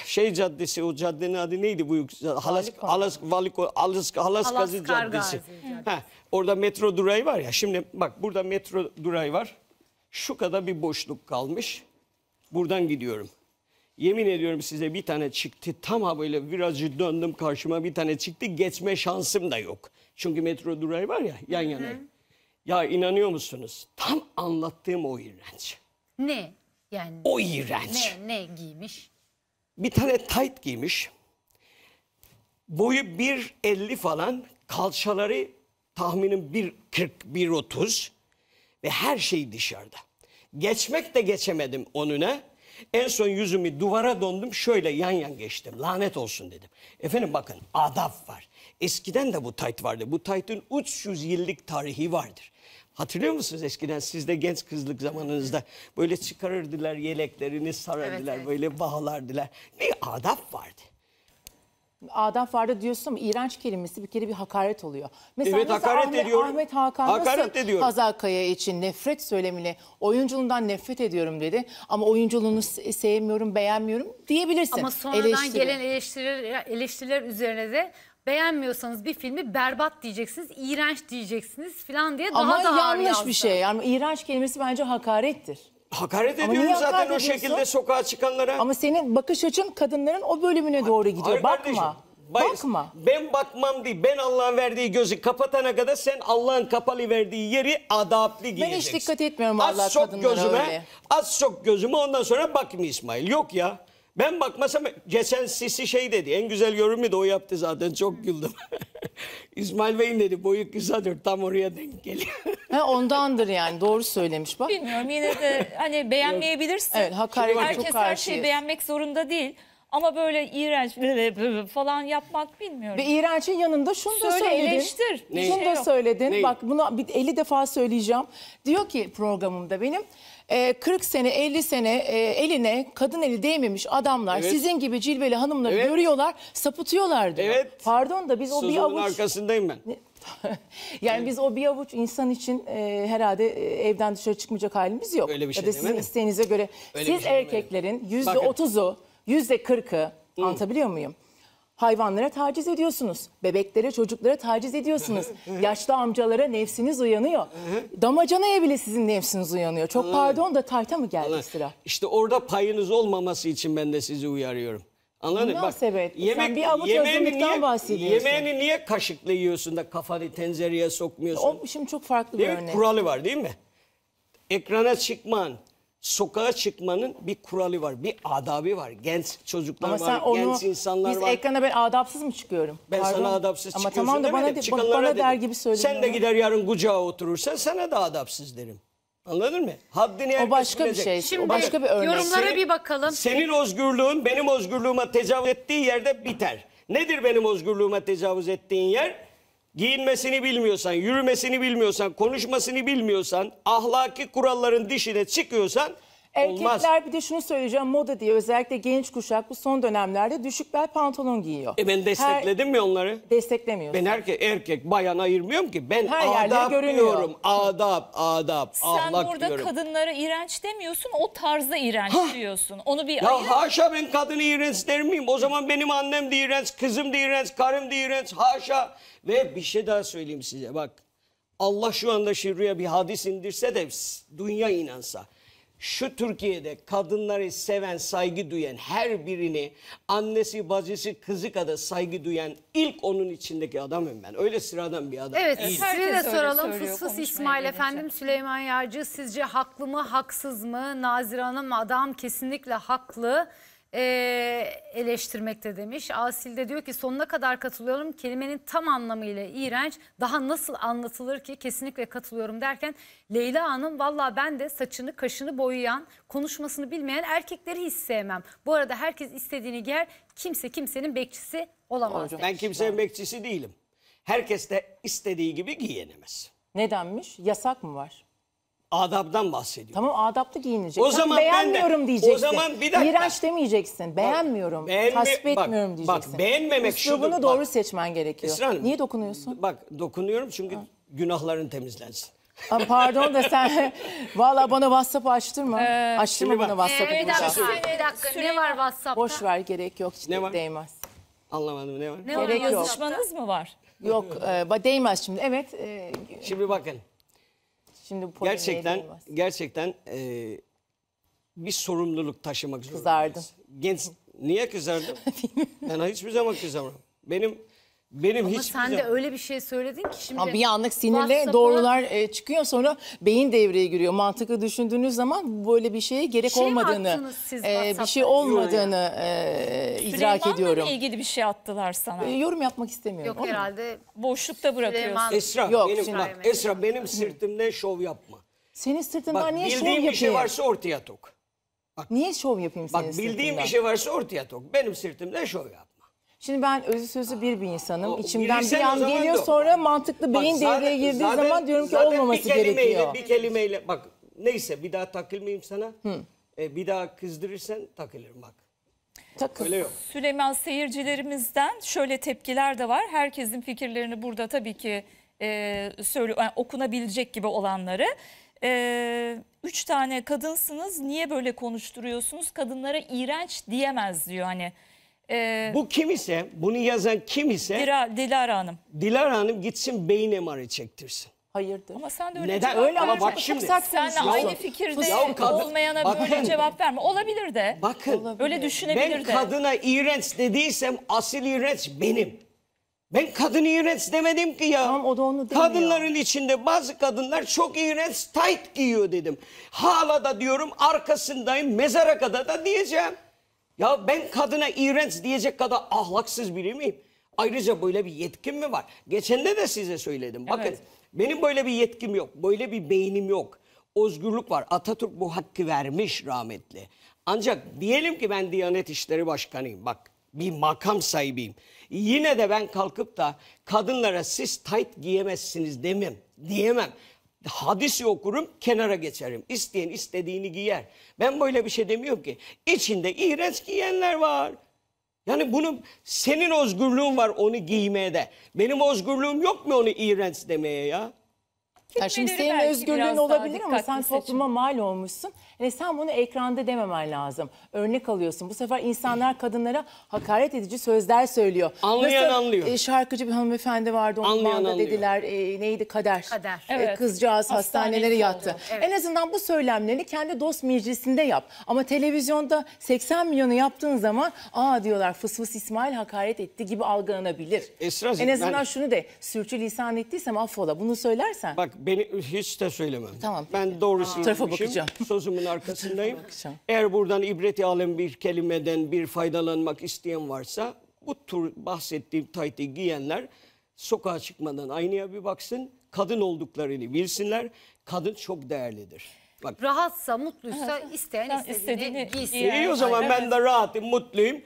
şey caddesi o caddenin adı neydi bu Halas Halas Valiko Halas Halaskazı Caddesi. Ha, orada metro durağı var ya. Şimdi bak burada metro durağı var. Şu kadar bir boşluk kalmış. Buradan gidiyorum. Yemin ediyorum size bir tane çıktı. Tam ha böyle virajı döndüm karşıma bir tane çıktı. Geçme şansım da yok. Çünkü metro durağı var ya yan yana. Ya inanıyor musunuz? Tam anlattığım o iğrenç.
Ne? Yani
O iğrenç.
ne ne giymiş?
Bir tane tayt giymiş. Boyu 1.50 falan. Kalçaları tahminim 1.40, 1.30. Ve her şey dışarıda. Geçmek de geçemedim onuna. En son yüzümü duvara döndüm şöyle yan yan geçtim. Lanet olsun dedim. Efendim bakın adab var. Eskiden de bu tayt vardı. Bu taytın 300 yıllık tarihi vardır. Hatırlıyor musunuz eskiden siz de genç kızlık zamanınızda böyle çıkarırdılar yeleklerini sarardılar
Evet, evet.
böyle bağlardılar. Bir adab vardı.
Adap vardı diyorsun ama iğrenç kelimesi bir kere bir hakaret oluyor. Mesela
Evet,
nasıl
hakaret
Ahmet,
ediyorum.
Ahmet Hakan
Hakaret
nasıl
ediyorum.
Hazal Kaya için nefret söylemini, oyunculuğundan nefret ediyorum dedi. Ama oyunculuğunu se- sevmiyorum, beğenmiyorum diyebilirsin.
Ama sonradan
Eleştiri.
gelen eleştiriler, eleştiriler üzerine de beğenmiyorsanız bir filmi berbat diyeceksiniz, iğrenç diyeceksiniz falan diye daha
Ama
da ağır
yanlış
yazdı.
bir şey. Yani iğrenç kelimesi bence hakarettir.
Hakaret
Ama
ediyorum
niye
zaten
hakaret
o
ediyorsun?
şekilde sokağa çıkanlara.
Ama senin bakış açın kadınların o bölümüne doğru gidiyor.
Hayır kardeşim,
Bakma. Bakma.
Ben bakmam değil. Ben Allah'ın verdiği gözü kapatana kadar sen Allah'ın kapalı verdiği yeri adaplı giyeceksin.
dikkat etmiyorum
Az
vallahi
sok
kadınlara
gözüme,
öyle.
Az sok gözüme ondan sonra bakma İsmail. Yok ya. Ben bakmasam geçen Sisi şey dedi. En güzel yorumu da o yaptı zaten. Çok güldüm. İsmail Bey'in dedi boyu kısadır. Tam oraya denk geliyor.
Ha, ondandır yani doğru söylemiş bak.
Bilmiyorum yine de hani beğenmeyebilirsin.
Evet, hakaret çok
Herkes her
karşıyız.
şeyi beğenmek zorunda değil. Ama böyle iğrenç falan yapmak bilmiyorum.
Ve iğrençin yanında şunu da
Söyle,
söyledin.
eleştir. Bir
Şunu
şey
da
yok.
söyledin.
Neyi?
Bak bunu bir 50 defa söyleyeceğim. Diyor ki programımda benim e, 40 sene 50 sene e, eline kadın eli değmemiş adamlar
Evet.
sizin gibi cilveli hanımları
Evet.
görüyorlar sapıtıyorlar diyor.
Evet.
Pardon da biz o bir
Sözümün
avuç
arkasındayım ben.
yani biz o bir avuç insan için e, herhalde e, evden dışarı çıkmayacak halimiz yok.
Öyle bir şey
ya da sizin
demedim.
isteğinize göre
Öyle bir
siz
şey demedim.
erkeklerin yüzde
Bakın.
otuzu, yüzde kırkı anlatabiliyor muyum? Hayvanlara taciz ediyorsunuz. Bebeklere, çocuklara taciz ediyorsunuz. Yaşlı amcalara nefsiniz uyanıyor. Damacanaya bile sizin nefsiniz uyanıyor. Çok pardon da tayta mı geldi sıra?
İşte orada payınız olmaması için ben de sizi uyarıyorum. Anladın mı? Bak,
Münasebet. Sen bir avuç
yemeğini niye,
bahsediyorsun.
Yemeğini niye kaşıkla yiyorsun da kafanı tencereye sokmuyorsun?
O şimdi çok farklı bir
mi?
örnek.
Kuralı var değil mi? Ekrana çıkman, sokağa çıkmanın bir kuralı var, bir adabı var. Genç çocuklar
Ama
var,
sen onu
genç insanlar
biz
var.
ekrana ben adapsız mı çıkıyorum?
Ben
Pardon.
sana adapsız
Ama
çıkıyorsun
tamam da bana, de,
Çıkanlara
bana
dedim.
der gibi söyledin.
Sen de gider yarın kucağa oturursan sana da adapsız derim. Anladın mı? Haddini
O başka bir şey.
Şimdi
o başka bir örnek.
yorumlara
Senin-
bir bakalım.
Senin özgürlüğün benim özgürlüğüme tecavüz ettiği yerde biter. Nedir benim özgürlüğüme tecavüz ettiğin yer? Giyinmesini bilmiyorsan, yürümesini bilmiyorsan, konuşmasını bilmiyorsan, ahlaki kuralların dışına çıkıyorsan olmaz.
Erkekler bir de şunu söyleyeceğim moda diye özellikle genç kuşak bu son dönemlerde düşük bel pantolon giyiyor.
E ben destekledim mi onları?
Her, desteklemiyorsun.
Ben erkek, erkek bayan ayırmıyorum ki. Ben
Her
adap diyorum. Adap, adap,
Sen
ahlak
burada
diyorum.
kadınlara iğrenç demiyorsun, o tarzda iğrenç diyorsun. Onu bir ayır.
Ya haşa ben kadını iğrenç der miyim? O zaman benim annem de iğrenç, kızım da iğrenç, karım da iğrenç. Haşa. Ve bir şey daha söyleyeyim size bak. Allah şu anda şuraya bir hadis indirse de dünya inansa. Şu Türkiye'de kadınları seven, saygı duyan her birini annesi, bacısı, kızı kadar saygı duyan ilk onun içindeki adamım ben. Öyle sıradan bir adam
Evet
değilim.
size de soralım. Fıs İsmail efendim Süleyman Yarcı sizce haklı mı haksız mı? Nazire Hanım adam kesinlikle haklı ee, eleştirmekte demiş. Asil de diyor ki sonuna kadar katılıyorum. Kelimenin tam anlamıyla iğrenç. Daha nasıl anlatılır ki kesinlikle katılıyorum derken Leyla Hanım valla ben de saçını kaşını boyayan konuşmasını bilmeyen erkekleri hiç sevmem. Bu arada herkes istediğini giyer kimse kimsenin bekçisi olamaz.
Ben kimsenin bekçisi değilim. Herkes de istediği gibi giyinemez.
Nedenmiş? Yasak mı var?
Adabdan bahsediyorum.
Tamam adaplı giyinecek.
O
Sen
zaman ben de-
beğenmiyorum
o
diyeceksin.
zaman bir dakika.
İğrenç demeyeceksin. Beğenmiyorum.
beğenme-
tasvip
bak,
etmiyorum
bak,
diyeceksin.
beğenmemek
Üslubunu
şudur,
doğru
bak.
seçmen gerekiyor.
Esra Hanım,
Niye dokunuyorsun?
Bak dokunuyorum çünkü günahların temizlensin.
Aa, pardon da sen valla bana WhatsApp açtırma. açtırma
şimdi
bana
bak-
WhatsApp'ı
Ee, bir dakika, bir dakika. Ne var WhatsApp'ta?
Boş ver gerek yok. Hiç
Ne var?
değmez.
Anlamadım ne var?
Ne var
Gerek yok.
WhatsApp'ta?
Yazışmanız mı var?
Yok e, değmez şimdi. Evet e,
Şimdi bakın
şimdi bu polemiğe
gerçekten
değmez.
gerçekten e, bir sorumluluk taşımak zorundayız.
Kızardın.
Genç niye kızardım? ben hiçbir zaman kızamam. Benim benim
Ama
hiçbir
sen de öyle bir şey söyledin ki şimdi.
Ama bir anlık sinirle
WhatsApp'a-
doğrular e, çıkıyor sonra beyin devreye giriyor. Mantıklı düşündüğünüz zaman böyle bir şeye gerek
Şey
olmadığını, e, bir şey olmadığını e, idrak
Süleyman'la
ediyorum.
mı ilgili bir şey attılar sana?
E, yorum yapmak istemiyorum.
Yok herhalde.
Boşlukta bırakıyorsun.
Süleyman-
Esra
Yok,
benim
şimdi-
bak Esra benim sırtımda şov yapma.
Senin sırtından
Bak
niye şov
bildiğim
yapayım?
bir şey varsa ortaya tok.
Niye şov yapayım senin
Bak bildiğim
sırtından?
bir şey varsa ortaya tok. Benim sırtımda şov yapma.
Şimdi ben özü sözü bir bir insanım.
O-
İçimden bir
o
an
zaman
geliyor
da-
sonra mantıklı
Bak
beyin
zaten-
devreye girdiği
zaten-
zaman diyorum ki olmaması
bir kelimeyle,
gerekiyor.
Bir kelimeyle bak neyse bir daha takılmayayım sana. E, bir daha kızdırırsan takılırım bak.
Takıl.
Öyle yok.
Süleyman seyircilerimizden şöyle tepkiler de var. Herkesin fikirlerini burada tabii ki e, söyle, yani okunabilecek gibi olanları. E, üç tane kadınsınız niye böyle konuşturuyorsunuz? Kadınlara iğrenç diyemez diyor hani. E,
Bu kim ise, bunu yazan kim ise
Dira- Dilara Hanım.
Dilara Hanım gitsin beyin MR'ı çektirsin.
Hayırdır?
Ama sen de öyle
Neden?
cevap
Öyle ama
verme.
bak şimdi.
sert
Senle
konuşuyorsun.
aynı fikirde
Ya kadın-
olmayana
Bakın.
böyle cevap verme. Olabilir de.
Bakın
Öyle düşünebilir
ben
de.
kadına iğrenç dediysem asıl iğrenç benim. Ben kadın iğrenç demedim ki ya.
Tamam, o da onu demiyor.
Kadınların içinde bazı kadınlar çok iğrenç tight giyiyor dedim. Hala da diyorum arkasındayım mezara kadar da diyeceğim. Ya ben kadına iğrenç diyecek kadar ahlaksız biri miyim? Ayrıca böyle bir yetkim mi var? Geçende de size söyledim. Bakın
Evet.
benim böyle bir yetkim yok. Böyle bir beynim yok. Özgürlük var. Atatürk bu hakkı vermiş rahmetli. Ancak diyelim ki ben Diyanet İşleri Başkanıyım. Bak bir makam sahibiyim. Yine de ben kalkıp da kadınlara siz tight giyemezsiniz demem. Diyemem. Hadisi okurum kenara geçerim. İsteyen istediğini giyer. Ben böyle bir şey demiyorum ki. İçinde iğrenç giyenler var. Yani bunu senin özgürlüğün var onu giymeye de. Benim özgürlüğüm yok mu onu iğrenç demeye ya?
Ya şimdi senin özgürlüğün olabilir ama sen topluma mal olmuşsun. Yani sen bunu ekranda dememen lazım. Örnek alıyorsun. Bu sefer insanlar kadınlara hakaret edici sözler söylüyor.
Anlayan
Nasıl,
anlıyor.
e, şarkıcı bir hanımefendi vardı. Onun
Anlayan anlıyor.
dediler e, neydi kader.
Kader.
E,
Evet.
kızcağız
Hastanelik
hastanelere yattı.
Evet.
En azından bu söylemlerini kendi dost meclisinde yap. Ama televizyonda 80 milyonu yaptığın zaman aa diyorlar fıs fıs İsmail hakaret etti gibi algılanabilir.
Esra'cığım,
en azından
ben-
şunu de sürçülisan ettiysem affola. Bunu söylersen.
Bak beni hiç de söylemem.
Tamam,
Ben
peki.
doğrusu
Bu tarafa bakacağım.
Sözümün arkasındayım. Eğer buradan ibreti alem bir kelimeden bir faydalanmak isteyen varsa bu tür bahsettiğim taytı giyenler sokağa çıkmadan aynaya bir baksın. Kadın olduklarını bilsinler. Kadın çok değerlidir. Bak
Rahatsa, mutluysa isteyen istediğini,
istediğini
giysin.
iyi o zaman ben de rahatım, mutluyum.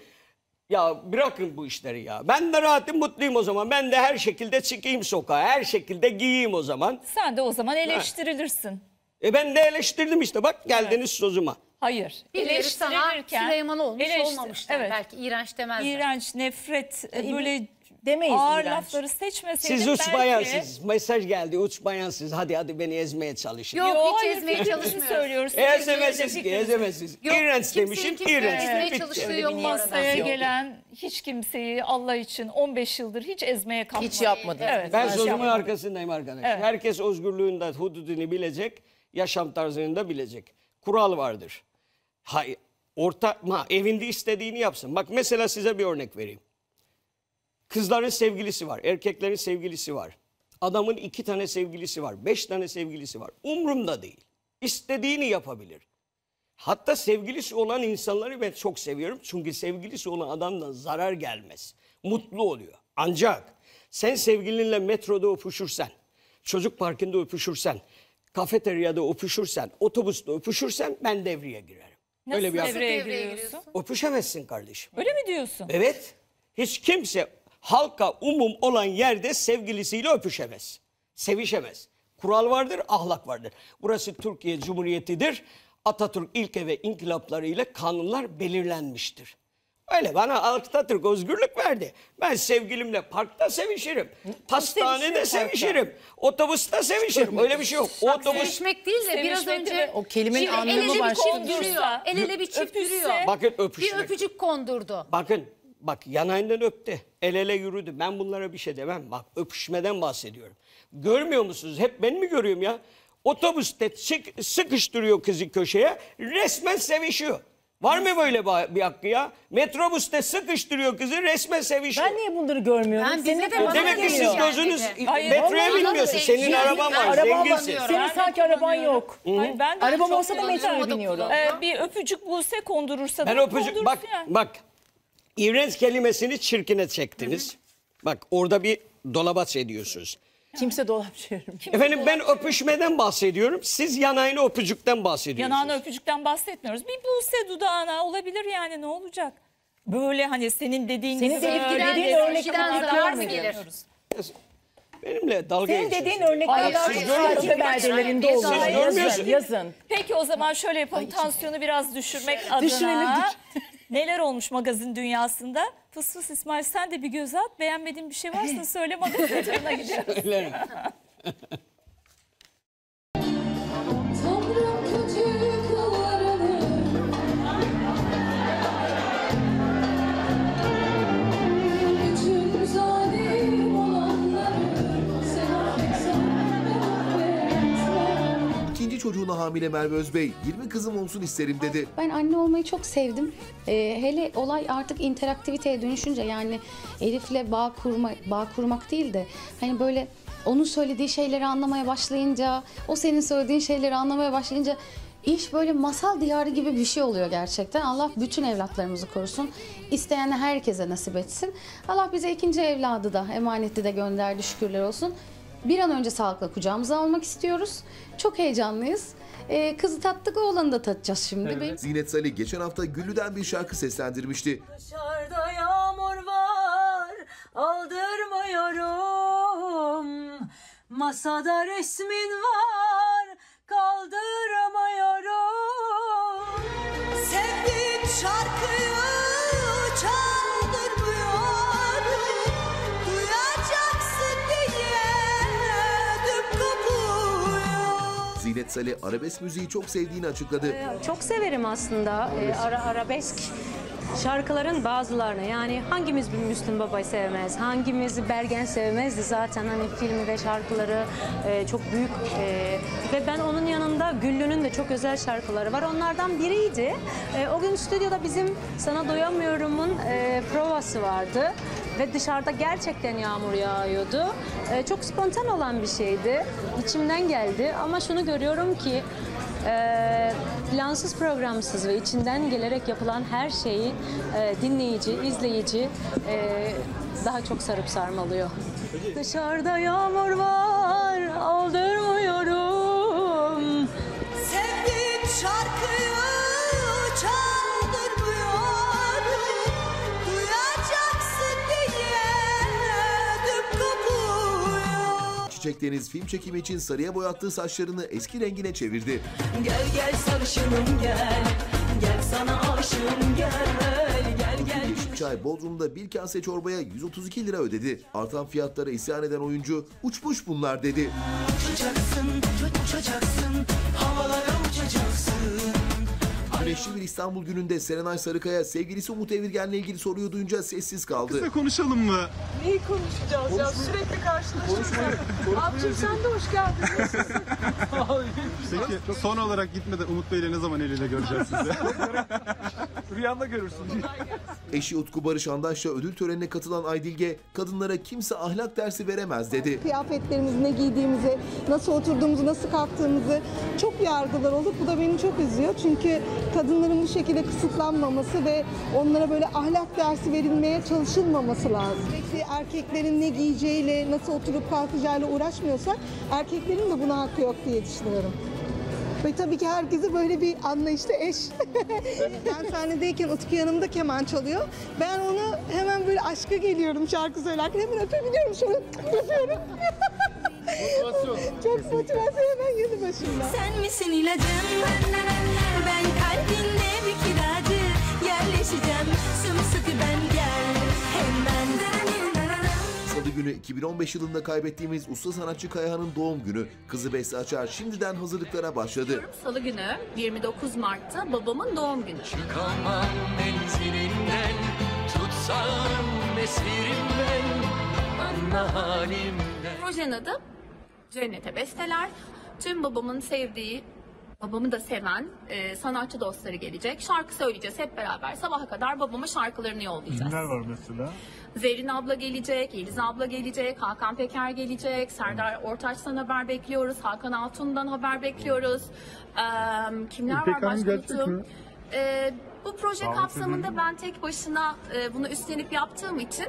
Ya bırakın bu işleri ya. Ben de rahatım, mutluyum o zaman. Ben de her şekilde çıkayım sokağa. Her şekilde giyeyim o zaman.
Sen de o zaman eleştirilirsin.
E ben de eleştirdim işte. Bak geldiniz sözüme.
Hayır.
Birileri sana Süleyman olmuş
eleştir-
olmamışlar.
Evet.
Belki iğrenç demezler.
İğrenç, nefret, e, böyle
demeyiz
ağır
iğrenç.
lafları seçmeseydim
Siz
belki...
bayansınız. Mesaj geldi. Üç bayansınız. Hadi hadi beni ezmeye çalışın.
Yok,
Yo,
hiç
hayır,
ezmeye
fikrimizi
çalışmıyoruz.
söylüyoruz.
Ezemezsiniz ki ezemezsiniz.
Yok,
İğrenç
kimsenin
demişim.
kimseye
İğrenç.
ezmeye
Bitti.
çalıştığı yok bu arada.
Masaya
Yok.
gelen hiç kimseyi Allah için 15 yıldır hiç ezmeye kalkmadı.
Hiç yapmadı.
Evet.
Ben
hiç
sözümün
yapmadı.
arkasındayım arkadaşlar.
Evet.
Herkes özgürlüğünde hududunu bilecek. Yaşam tarzını da bilecek. Kural vardır. Hay, orta, ha, evinde istediğini yapsın. Bak mesela size bir örnek vereyim. Kızların sevgilisi var. Erkeklerin sevgilisi var. Adamın iki tane sevgilisi var. Beş tane sevgilisi var. Umrumda değil. İstediğini yapabilir. Hatta sevgilisi olan insanları ben çok seviyorum. Çünkü sevgilisi olan adamdan zarar gelmez. Mutlu oluyor. Ancak sen sevgilinle metroda öpüşürsen, çocuk parkında öpüşürsen, kafeteryada öpüşürsen, otobüste öpüşürsen ben devreye girerim.
Nasıl
Öyle bir
devreye
Devreye
giriyorsun?
Öpüşemezsin kardeşim.
Öyle mi diyorsun?
Evet. Hiç kimse halka umum olan yerde sevgilisiyle öpüşemez. Sevişemez. Kural vardır, ahlak vardır. Burası Türkiye Cumhuriyeti'dir. Atatürk ilke ve inkılapları ile kanunlar belirlenmiştir. Öyle bana Atatürk özgürlük verdi. Ben sevgilimle parkta sevişirim. Pastanede sevişirim. Otobüste sevişirim. Öyle bir şey yok. O otobüs
Sevişmek değil de biraz
Sevişmek
önce
de-
O kelimenin
Şimdi el
anlamı
ele bir
başka
çift
bir şey.
duruyor. El ele bir çift
Öpüşse-
duruyor.
bakın
Bir
öpüşmek.
öpücük kondurdu.
Bakın bak yanağından öptü. El ele yürüdü. Ben bunlara bir şey demem. Bak öpüşmeden bahsediyorum. Görmüyor musunuz? Hep ben mi görüyorum ya? Otobüste sık- sıkıştırıyor kızı köşeye. Resmen sevişiyor. Var mı böyle bir hakkı ya? Metrobüste sıkıştırıyor kızı resmen sevişiyor.
Ben niye bunları görmüyorum?
Ben
Senin
bize de bana
Demek ki siz
geliyor.
gözünüz
Hayır,
metroya bilmiyorsun.
şey-
Senin
şey-
araban var.
Arabam var.
Zenginsin.
Senin
Ben de
sanki araban
kullanıyorum.
yok.
Hayır, ben de
Arabam
çok
olsa da
kullanıyorum.
metroya biniyorum.
Ee, bir öpücük bulse kondurursa
Ben
da
öpücük bak
yani.
bak iğrenç kelimesini çirkine çektiniz. Bak orada bir dolabaç ediyorsunuz.
Kimse dolap çevirmiyor.
Efendim ben öpüşmeden bahsediyorum. Siz yanağını öpücükten bahsediyorsunuz.
Yanağına öpücükten bahsetmiyoruz. Bir buse dudağına olabilir yani ne olacak? Böyle hani senin dediğin
Senin
gibi
dediğin
böyle
dediğin örnekten zarar
mı
gelir?
Benimle dalga
Senin
geçiyorsunuz.
dediğin örnekler
siz görmüyorsunuz.
oluyor. Yazın,
görmüyorsunuz.
yazın.
Peki o zaman şöyle yapalım tansiyonu biraz düşürmek adına.
Düşürelim,
Neler olmuş magazin dünyasında? Fıs fıs İsmail sen de bir göz at. Beğenmediğin bir şey varsa söyle turuna gidiyoruz.
Tanrım
çocuğuna hamile Merve Özbey 20 kızım olsun isterim dedi.
Ben anne olmayı çok sevdim. Ee, hele olay artık interaktiviteye dönüşünce yani Elif'le bağ kurma bağ kurmak değil de hani böyle onun söylediği şeyleri anlamaya başlayınca, o senin söylediğin şeyleri anlamaya başlayınca iş böyle masal diyarı gibi bir şey oluyor gerçekten. Allah bütün evlatlarımızı korusun. İsteyen herkese nasip etsin. Allah bize ikinci evladı da emanetli de gönderdi şükürler olsun. Bir an önce sağlıkla kucağımıza almak istiyoruz. Çok heyecanlıyız. Ee, kızı tattık, oğlanı da tatacağız şimdi. Benim-
Zinet Salih geçen hafta Güllü'den bir şarkı seslendirmişti.
Dışarıda yağmur var Aldırmıyorum Masada resmin var Kaldıramıyorum Sevdiğim şarkıyı çaldırmıyorum
Zinet Salih arabesk müziği çok sevdiğini açıkladı.
Çok severim aslında e, ara, arabesk şarkıların bazılarını. Yani hangimiz bir Müslüm Baba'yı sevmez, hangimiz Bergen sevmezdi zaten hani filmi ve şarkıları e, çok büyük e, ve ben onun yanında Güllü'nün de çok özel şarkıları var. Onlardan biriydi. E, o gün stüdyoda bizim Sana Doyamıyorum'un e, provası vardı ve dışarıda gerçekten yağmur yağıyordu. E, çok spontan olan bir şeydi. İçimden geldi ama şunu görüyorum ki e, plansız programsız ve içinden gelerek yapılan her şeyi e, dinleyici, izleyici e, daha çok sarıp sarmalıyor. Dışarıda yağmur var,
Deniz film çekimi için sarıya boyattığı saçlarını eski rengine çevirdi.
Gel gel sarışınım gel Gel sana aşığım gel Gel gel
Yeşilçay Bodrum'da bir kase çorbaya 132 lira ödedi. Artan fiyatlara isyan eden oyuncu uçmuş bunlar dedi.
Uçacaksın, uçacaksın Havalara uçacaksın
Güneşli bir İstanbul gününde Serenay Sarıkaya sevgilisi Umut Evirgen'le ilgili soruyu duyunca sessiz kaldı.
konuşalım mı?
Neyi konuşacağız ya sürekli karşılaşıyoruz Abicim sen de hoş geldin nasılsın?
Peki son olarak gitmeden Umut Bey'le ne zaman el ele göreceğiz sizi? Rüyanda görürsün.
Eşi Utku Barış Andaş'la ödül törenine katılan Aydilge, kadınlara kimse ahlak dersi veremez dedi.
kıyafetlerimizi, ne giydiğimizi, nasıl oturduğumuzu, nasıl kalktığımızı çok yargılar olur. Bu da beni çok üzüyor. Çünkü kadınların bu şekilde kısıtlanmaması ve onlara böyle ahlak dersi verilmeye çalışılmaması lazım. Sürekli erkeklerin ne giyeceğiyle, nasıl oturup kalkacağıyla uğraşmıyorsak erkeklerin de buna hakkı yok diye düşünüyorum. Ve tabii ki herkese böyle bir anlayışta eş. ben sahnedeyken Utku yanımda keman çalıyor. Ben onu hemen böyle aşka geliyorum şarkı söylerken. Hemen öpebiliyorum şöyle öpüyorum. Çok motivasyon hemen yanı başımda.
Sen misin ilacım? Ben kalbinde bir kiracı Yerleşeceğim sımsıkı ben gel Hemen
Salı günü 2015 yılında kaybettiğimiz usta sanatçı Kayahan'ın doğum günü. Kızı Beste Açar şimdiden hazırlıklara başladı.
Salı günü 29 Mart'ta babamın doğum günü.
Çıkamam menzilinden Tutsam esirim ben Anla halimden
Projenin adı Cennete Besteler. Tüm babamın sevdiği, babamı da seven e, sanatçı dostları gelecek. Şarkı söyleyeceğiz hep beraber. Sabaha kadar babama şarkılarını yollayacağız.
var mesela?
Zerrin abla gelecek, Yeliz abla gelecek, Hakan Peker gelecek, Serdar Ortaç'tan haber bekliyoruz, Hakan Altun'dan haber bekliyoruz. Ee, kimler
İpek
var
Hanım
başka
gelecek
unuttum.
mi?
Ee, bu proje
Davet
kapsamında
edildi
ben tek başına e, bunu üstlenip yaptığım için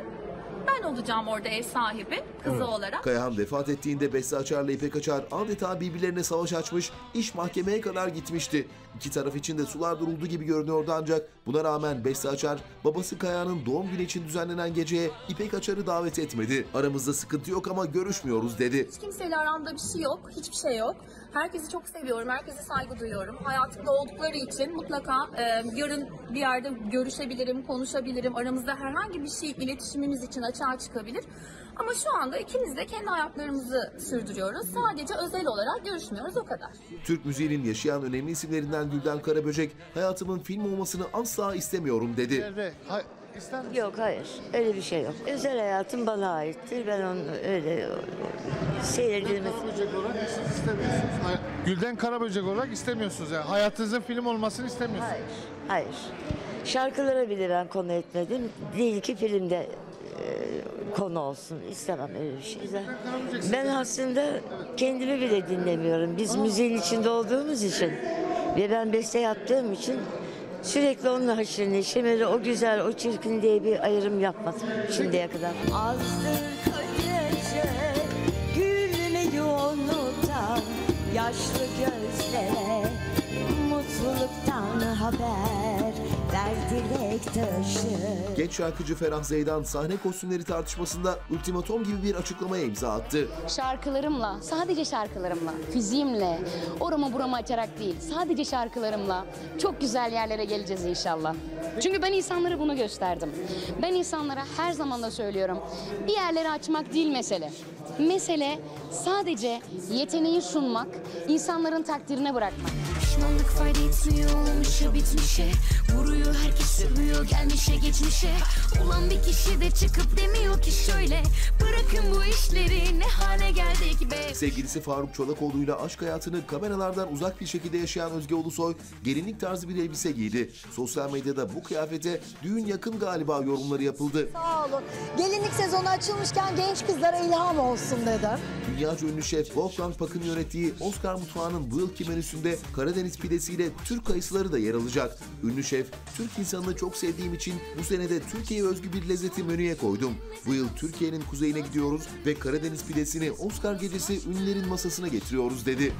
ben olacağım orada ev sahibi, kızı olarak.
Kayahan vefat ettiğinde Beste Açar'la İpek Açar adeta birbirlerine savaş açmış, iş mahkemeye kadar gitmişti. İki taraf için de sular duruldu gibi görünüyordu ancak buna rağmen Beste Açar babası Kayahan'ın doğum günü için düzenlenen geceye İpek Açar'ı davet etmedi. Aramızda sıkıntı yok ama görüşmüyoruz dedi.
Hiç kimseyle aramda bir şey yok, hiçbir şey yok. Herkesi çok seviyorum, herkese saygı duyuyorum. Hayatımda oldukları için mutlaka e, yarın bir yerde görüşebilirim, konuşabilirim. Aramızda herhangi bir şey iletişimimiz için açığa çıkabilir. Ama şu anda ikimiz de kendi hayatlarımızı sürdürüyoruz. Sadece özel olarak görüşmüyoruz o kadar.
Türk müziğinin yaşayan önemli isimlerinden Gülden Karaböcek hayatımın film olmasını asla istemiyorum dedi.
Yok hayır öyle bir şey yok. Özel hayatım bana aittir. Ben onu öyle seyredilmesi.
Karaböcek olarak siz istemiyorsunuz. Hay- Gülden Karaböcek olarak istemiyorsunuz yani. Hayatınızın film olmasını istemiyorsunuz.
Hayır. Hayır. Şarkılara bile ben konu etmedim. Değil ki filmde konu olsun. İstemem öyle bir şey. Ben aslında kendimi bile dinlemiyorum. Biz müziğin içinde olduğumuz için ve ben beste yaptığım için sürekli onunla haşır neşir. Öyle o güzel, o çirkin diye bir ayrım yapmadım şimdiye kadar.
Azdır gece Gülmeyi unutan Yaşlı gözlere Mutluluktan haber
Genç şarkıcı Ferah Zeydan sahne kostümleri tartışmasında ultimatom gibi bir açıklamaya imza attı.
Şarkılarımla, sadece şarkılarımla, fiziğimle, orama burama açarak değil, sadece şarkılarımla çok güzel yerlere geleceğiz inşallah. Çünkü ben insanlara bunu gösterdim. Ben insanlara her zaman da söylüyorum, bir yerleri açmak değil mesele. Mesele sadece yeteneği sunmak, insanların takdirine bırakmak.
Pişmanlık fayda etmiyor olmuşa bitmişe Vuruyor herkes sövüyor gelmişe geçmişe Ulan bir kişi de çıkıp demiyor ki şöyle Bırakın bu işleri ne hale geldik be
Sevgilisi Faruk Çolakoğlu'yla aşk hayatını kameralardan uzak bir şekilde yaşayan Özge Ulusoy gelinlik tarzı bir elbise giydi. Sosyal medyada bu kıyafete düğün yakın galiba yorumları yapıldı.
Sağ olun. Gelinlik sezonu açılmışken genç kızlara ilham olsun dedim.
Dünyaca ünlü şef Wolfgang Puck'ın yönettiği Oscar Mutfağı'nın bu yılki menüsünde Karadeniz pidesiyle Türk kayısıları da yer alacak. Ünlü şef, Türk insanını çok sevdiğim için bu senede Türkiye'ye özgü bir lezzeti menüye koydum. Bu yıl Türkiye'nin kuzeyine gidiyoruz ve Karadeniz pidesini Oscar gecesi ünlülerin masasına getiriyoruz dedi.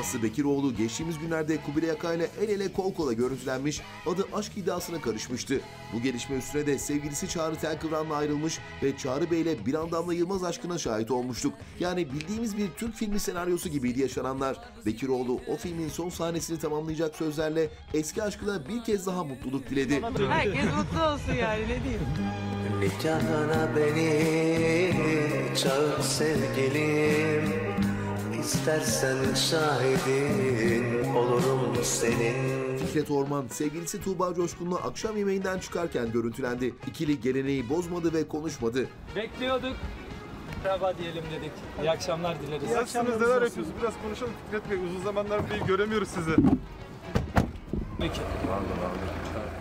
Aslı Bekiroğlu geçtiğimiz günlerde Kubilay Aka ile el ele kol kola görüntülenmiş, adı aşk iddiasına karışmıştı. Bu gelişme üstüne de sevgilisi Çağrı Telkıvran'la ayrılmış ve Çağrı Bey ile bir Damla Yılmaz aşkına şahit olmuştuk. Yani bildiğimiz bir Türk filmi senaryosu gibiydi yaşananlar. Bekiroğlu o filmin son sahnesini tamamlayacak sözlerle eski aşkına bir kez daha mutluluk diledi.
Herkes mutlu olsun yani ne diyeyim.
Nikahına beni çağır sevgilim İstersen şahidin olurum senin
Fikret Orman sevgilisi Tuğba Coşkun'la akşam yemeğinden çıkarken görüntülendi. İkili geleneği bozmadı ve konuşmadı.
Bekliyorduk. Merhaba diyelim dedik. İyi akşamlar dileriz.
Nasılsınız neler yapıyorsunuz? Biraz konuşalım Fikret Bey. Uzun zamanlar değil göremiyoruz sizi.
Peki.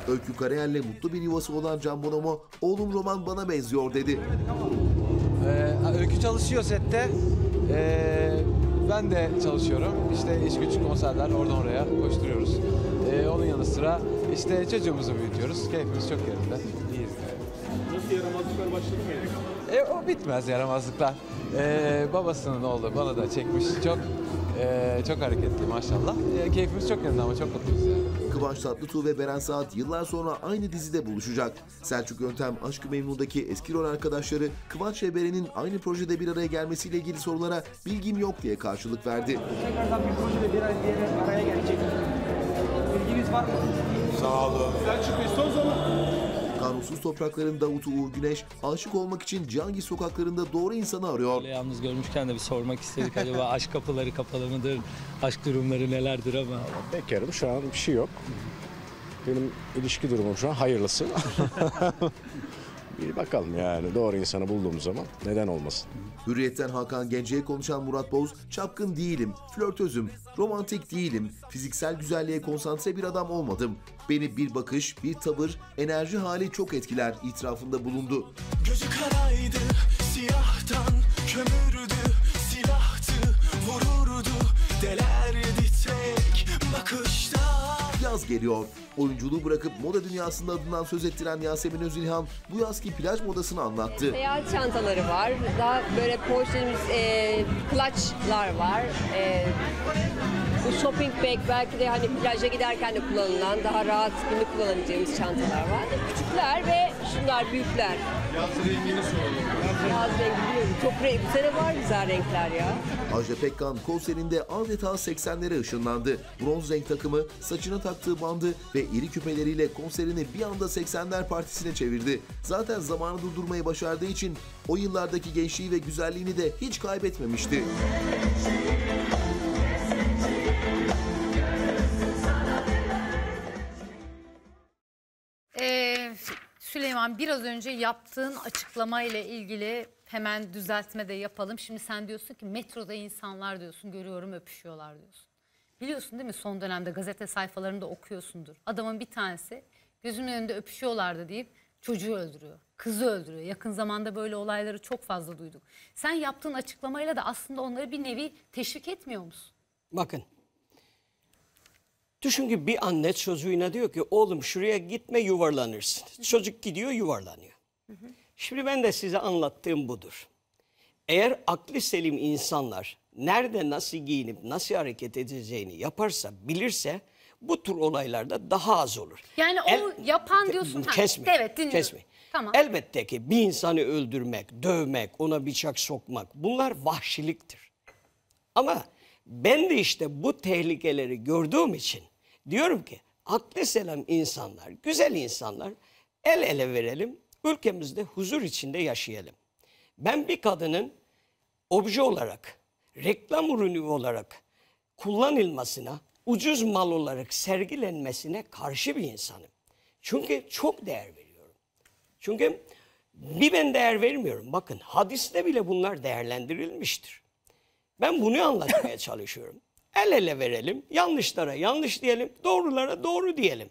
Öykü Karayel'le mutlu bir yuvası olan Can Bonomo, oğlum Roman bana benziyor dedi.
Ee, Öykü çalışıyor sette. Ee, ben de çalışıyorum. İşte iş güç konserler oradan oraya koşturuyoruz. Ee, onun yanı sıra işte çocuğumuzu büyütüyoruz. Keyfimiz çok yerinde. İyiyiz.
Nasıl yaramazlıklar başladı mı?
E, o bitmez yaramazlıklar. Ee, babasının oğlu bana da çekmiş. Çok e, çok hareketli maşallah. E, keyfimiz çok yerinde ama çok mutluyuz yani.
Kıvanç Tatlıtuğ ve Beren Saat yıllar sonra aynı dizide buluşacak. Selçuk Yöntem Aşk-ı Memnu'daki eski rol arkadaşları Kıvanç ve Beren'in aynı projede bir araya gelmesiyle ilgili sorulara bilgim yok diye karşılık verdi.
Tekrardan bir projede bir araya gelecek. Bilginiz var mı?
Sağ olun.
Selçuk Bey son zaman.
Kanunsuz toprakların Davutu Uğur Güneş aşık olmak için Cihangir sokaklarında doğru insanı arıyor.
Böyle yalnız görmüşken de bir sormak istedik acaba aşk kapıları kapalı mıdır? Aşk durumları nelerdir ama.
Bekarım şu an bir şey yok. Benim ilişki durumum şu an hayırlısı. bir bakalım yani doğru insanı bulduğum zaman neden olmasın.
Hürriyetten Hakan Gence'ye konuşan Murat Boz, çapkın değilim, flörtözüm, romantik değilim, fiziksel güzelliğe konsantre bir adam olmadım. Beni bir bakış, bir tavır, enerji hali çok etkiler itirafında bulundu.
Gözü karaydı siyahtan kömürdü silahtı vururdu bakışta
Yaz geliyor. Oyunculuğu bırakıp moda dünyasında adından söz ettiren Yasemin Özilhan bu yazki plaj modasını anlattı.
Seyahat çantaları var. Daha böyle poşetimiz, e, clutchlar var. E, bu shopping bag belki de hani plaja giderken de kullanılan, daha rahat günlük kullanabileceğimiz çantalar var. Küçükler ve şunlar büyükler.
Yaz rengini soruyorum.
Yaz rengi biliyorum. Çok renk, bu sene var güzel renkler ya.
Ajda Pekkan konserinde adeta 80'lere ışınlandı. Bronz renk takımı, saçına taktığı bandı ve iri küpeleriyle konserini bir anda 80'ler partisine çevirdi. Zaten zamanı durdurmayı başardığı için o yıllardaki gençliği ve güzelliğini de hiç kaybetmemişti.
Ee, Süleyman biraz önce yaptığın açıklama ile ilgili hemen düzeltme de yapalım. Şimdi sen diyorsun ki metroda insanlar diyorsun görüyorum öpüşüyorlar diyorsun. Biliyorsun değil mi son dönemde gazete sayfalarında okuyorsundur. Adamın bir tanesi gözümün önünde öpüşüyorlardı deyip çocuğu öldürüyor. Kızı öldürüyor. Yakın zamanda böyle olayları çok fazla duyduk. Sen yaptığın açıklamayla da aslında onları bir nevi teşvik etmiyor musun?
Bakın. Düşün ki bir anne çocuğuna diyor ki oğlum şuraya gitme yuvarlanırsın. Çocuk gidiyor yuvarlanıyor. Şimdi ben de size anlattığım budur. Eğer aklı selim insanlar nerede nasıl giyinip nasıl hareket edeceğini yaparsa, bilirse bu tür olaylarda daha az olur.
Yani o
El-
yapan diyorsun. Ha,
Kesme.
Evet dinliyorum.
Kesme.
Tamam.
Elbette ki bir insanı öldürmek, dövmek, ona bıçak sokmak bunlar vahşiliktir. Ama ben de işte bu tehlikeleri gördüğüm için diyorum ki aklı selam insanlar, güzel insanlar el ele verelim, ülkemizde huzur içinde yaşayalım. Ben bir kadının obje olarak, reklam ürünü olarak kullanılmasına, ucuz mal olarak sergilenmesine karşı bir insanım. Çünkü çok değer veriyorum. Çünkü bir ben değer vermiyorum. Bakın hadiste bile bunlar değerlendirilmiştir. Ben bunu anlatmaya çalışıyorum. El ele verelim, yanlışlara yanlış diyelim, doğrulara doğru diyelim.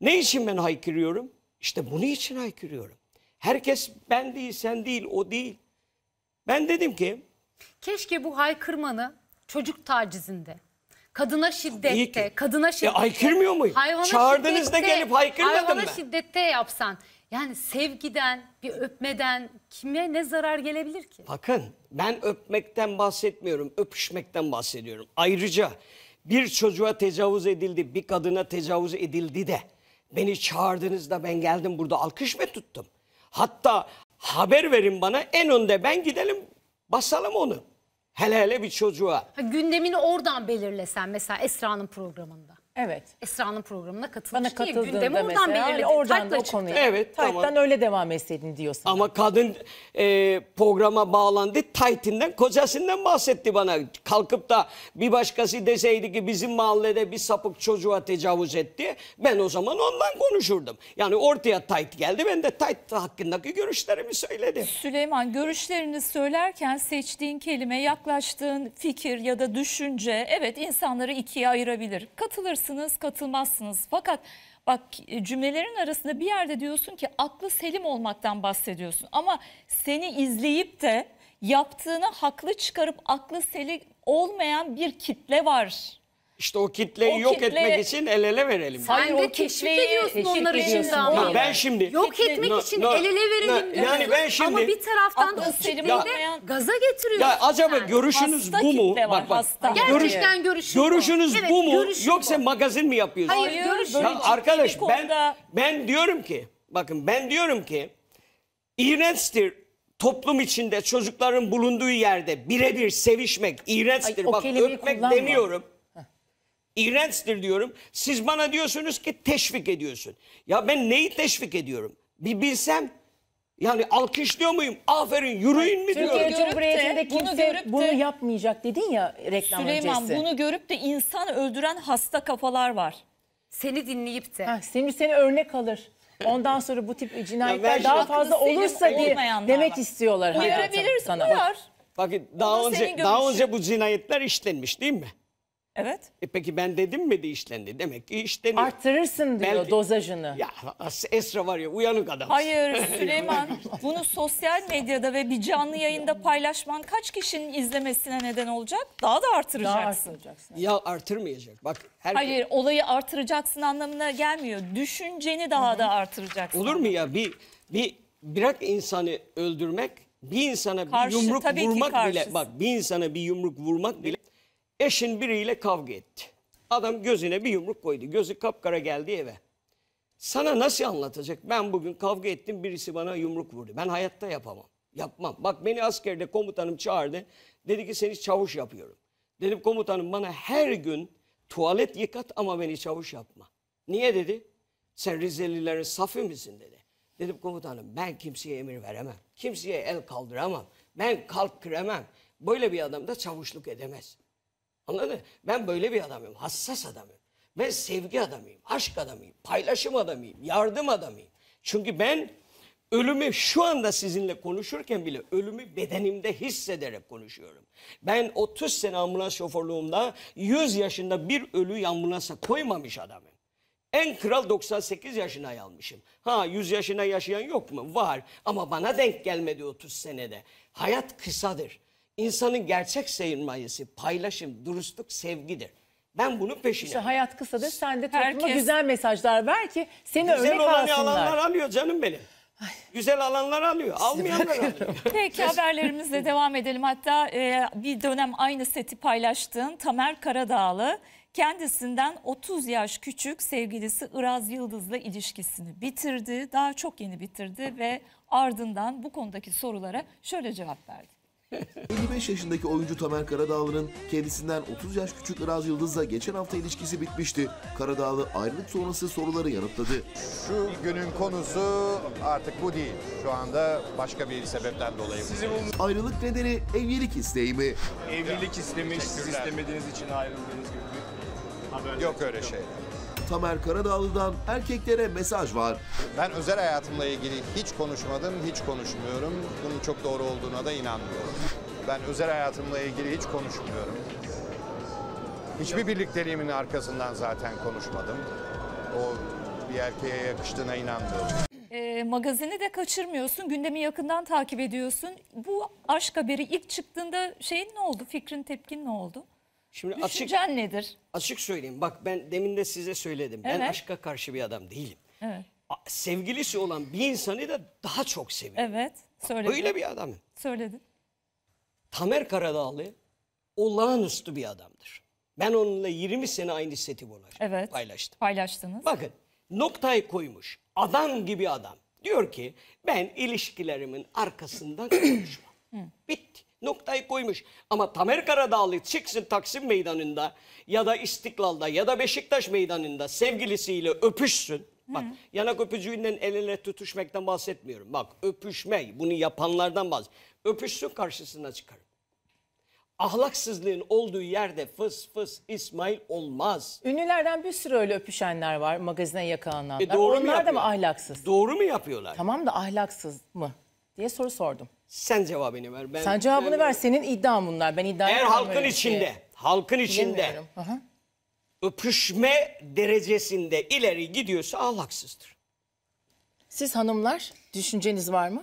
Ne için ben haykırıyorum? İşte bunu için haykırıyorum. Herkes ben değil, sen değil, o değil. Ben dedim ki
Keşke bu haykırmanı çocuk tacizinde, kadına
İyi
şiddette,
ki.
kadına
E,
şiddette,
haykırmıyor
hayvana
Çağırdınız da gelip haykırmadım
hayvana
ben.
şiddette yapsan. Yani sevgiden, bir öpmeden kime ne zarar gelebilir ki?
Bakın ben öpmekten bahsetmiyorum, öpüşmekten bahsediyorum. Ayrıca bir çocuğa tecavüz edildi, bir kadına tecavüz edildi de beni çağırdığınızda ben geldim burada alkış mı tuttum? Hatta haber verin bana en önde ben gidelim basalım onu. Hele hele bir çocuğa.
Ha, gündemini oradan belirlesen mesela Esra'nın programında.
Evet.
Esra'nın programına katılmış
Bana
değil.
katıldığında
Gündemi oradan
mesela
belirledin.
oradan da
Taytla
o
çıktı.
konuyu.
Evet,
Tayttan
tamam.
öyle devam etseydin diyorsun.
Ama kadın e, programa bağlandı, taytinden, kocasından bahsetti bana. Kalkıp da bir başkası deseydi ki bizim mahallede bir sapık çocuğa tecavüz etti. Ben o zaman ondan konuşurdum. Yani ortaya tayt geldi, ben de tayt hakkındaki görüşlerimi söyledim.
Süleyman görüşlerini söylerken seçtiğin kelime, yaklaştığın fikir ya da düşünce evet insanları ikiye ayırabilir. Katılırsınız, katılmazsınız. Fakat bak e, cümlelerin arasında bir yerde diyorsun ki aklı selim olmaktan bahsediyorsun. Ama seni izleyip de yaptığını haklı çıkarıp aklı selim olmayan bir kitle var.
İşte o kitleyi
O
yok
kitle-
etmek için el ele verelim.
Sen
Hayır,
de
o
teşvik ediyorsun
teşvik
onlar için de
ediyorsun.
ama.
Ya ben şimdi
Yok etmek
No,
için
no,
el ele verelim
no,
diyorsun.
yani ben şimdi-
Ama bir taraftan da o kitleyi de gaza getiriyorsun.
Ya acaba
sen.
görüşünüz
Hasta
bu mu?
var, hasta.
Gerçekten görüşün bu.
Görüşünüz
Evet,
bu mu?
görüşün
Yoksa
bu.
magazin mi yapıyorsunuz?
Hayır, görüşün
Ya arkadaş ben ben diyorum ki bakın ben diyorum ki iğrençtir toplum içinde çocukların bulunduğu yerde birebir sevişmek iğrençtir.
Ay, o
Bak
kelimeyi
öpmek
kullanma.
demiyorum. İğrençtir diyorum. Siz bana diyorsunuz ki teşvik ediyorsun. Ya ben neyi teşvik ediyorum? Bir bilsem yani alkışlıyor muyum? Aferin yürüyün mü diyorum.
Türkiye
görüp de,
Cumhuriyeti'nde
bunu
kimse
görüp de-
bunu yapmayacak dedin ya reklam
Süleyman
öncesi.
bunu görüp de insan öldüren hasta kafalar var.
Seni dinleyip de.
Ha, Semih seni örnek alır. Ondan sonra bu tip cinayetler daha fazla olursa diye demek
var.
istiyorlar sana.
uyar.
Bakın daha
da
önce daha önce bu cinayetler işlenmiş değil mi?
Evet.
E peki ben dedim mi de işlendi? Demek ki işleniyor.
Arttırırsın diyor
Belki-
dozajını.
Ya Esra var ya uyanık adam.
Hayır Süleyman bunu sosyal medyada ve bir canlı yayında paylaşman kaç kişinin izlemesine neden olacak? Daha da
Daha
artıracaksın.
arttıracaksın.
Ya artırmayacak. Bak herkes...
Hayır olayı artıracaksın anlamına gelmiyor. Düşünceni daha da artıracaksın.
Olur mu ya bir bir bırak insanı öldürmek bir insana
Karşı,
bir yumruk
tabii ki
vurmak bile
karşısın.
bak bir insana bir yumruk vurmak bile eşin biriyle kavga etti. Adam gözüne bir yumruk koydu. Gözü kapkara geldi eve. Sana nasıl anlatacak? Ben bugün kavga ettim birisi bana yumruk vurdu. Ben hayatta yapamam. Yapmam. Bak beni askerde komutanım çağırdı. Dedi ki seni çavuş yapıyorum. Dedim komutanım bana her gün tuvalet yıkat ama beni çavuş yapma. Niye dedi? Sen Rizelilerin safı mısın dedi. Dedim komutanım ben kimseye emir veremem. Kimseye el kaldıramam. Ben kalk kıremem. Böyle bir adam da çavuşluk edemez. Anladın mı? Ben böyle bir adamım. Hassas adamım. Ben sevgi adamıyım. Aşk adamıyım. Paylaşım adamıyım. Yardım adamıyım. Çünkü ben ölümü şu anda sizinle konuşurken bile ölümü bedenimde hissederek konuşuyorum. Ben 30 sene ambulans şoförlüğümde 100 yaşında bir ölü ambulansa koymamış adamım. En kral 98 yaşına almışım. Ha 100 yaşına yaşayan yok mu? Var. Ama bana denk gelmedi 30 senede. Hayat kısadır. İnsanın gerçek sermayesi paylaşım, dürüstlük, sevgidir. Ben bunun peşine.
İşte hayat kısadır. Sen de topluma
Herkes-
güzel mesajlar ver ki seni
Güzel
örnek
olanı
alsınlar.
alanlar alıyor canım benim. Güzel alanlar alıyor. Almayanlar alıyor.
Peki haberlerimizle devam edelim. Hatta e, bir dönem aynı seti paylaştığın Tamer Karadağlı kendisinden 30 yaş küçük sevgilisi Iraz Yıldız'la ilişkisini bitirdi. Daha çok yeni bitirdi ve ardından bu konudaki sorulara şöyle cevap verdi.
55 yaşındaki oyuncu Tamer Karadağlı'nın kendisinden 30 yaş küçük Iraz Yıldız'la geçen hafta ilişkisi bitmişti. Karadağlı ayrılık sonrası soruları yanıtladı.
Şu günün konusu artık bu değil. Şu anda başka bir sebepten dolayı. bu.
Ayrılık nedeni evlilik isteği mi?
Evlilik istemiş, siz istemediğiniz için ayrıldığınız gibi.
Yok öyle şey.
Tamer Karadağlı'dan erkeklere mesaj var.
Ben özel hayatımla ilgili hiç konuşmadım, hiç konuşmuyorum. Bunun çok doğru olduğuna da inanmıyorum. Ben özel hayatımla ilgili hiç konuşmuyorum. Hiçbir birlikteliğimin arkasından zaten konuşmadım. O bir erkeğe yakıştığına inanmıyorum.
E, magazini de kaçırmıyorsun, gündemi yakından takip ediyorsun. Bu aşk haberi ilk çıktığında şeyin ne oldu? Fikrin, tepkin ne oldu?
Şimdi açık,
Düşüncen nedir?
açık söyleyeyim. Bak ben demin de size söyledim. Ben
Evet.
aşka karşı bir adam değilim.
Evet.
Sevgilisi olan bir insanı da daha çok seviyorum.
Evet, söyledin.
Öyle bir adamım.
Söyledin.
Tamer Karadağlı olağanüstü bir adamdır. Ben onunla 20 sene aynı seti.
Evet.
paylaştım.
Paylaştınız.
Bakın noktayı koymuş. Adam gibi adam. Diyor ki ben ilişkilerimin arkasından konuşmam. Bitti. Noktayı koymuş. Ama Tamer Karadağlı çıksın Taksim Meydanı'nda ya da İstiklal'da ya da Beşiktaş Meydanı'nda sevgilisiyle öpüşsün. Bak yanak öpücüğünden el ele tutuşmaktan bahsetmiyorum. Bak öpüşme bunu yapanlardan bahsediyorum. Öpüşsün karşısına çıkarım. Ahlaksızlığın olduğu yerde fıs fıs İsmail olmaz.
Ünlülerden bir sürü öyle öpüşenler var magazine yakalananlar.
E doğru mu
Onlar da mı ahlaksız?
Doğru mu yapıyorlar?
Tamam da ahlaksız mı? diye soru sordum.
Sen cevabını ver. Ben,
Sen cevabını
ben-
ver. Senin iddian bunlar. Ben iddia
Eğer halkın içinde, halkın içinde öpüşme derecesinde ileri gidiyorsa ahlaksızdır.
Siz hanımlar düşünceniz var mı?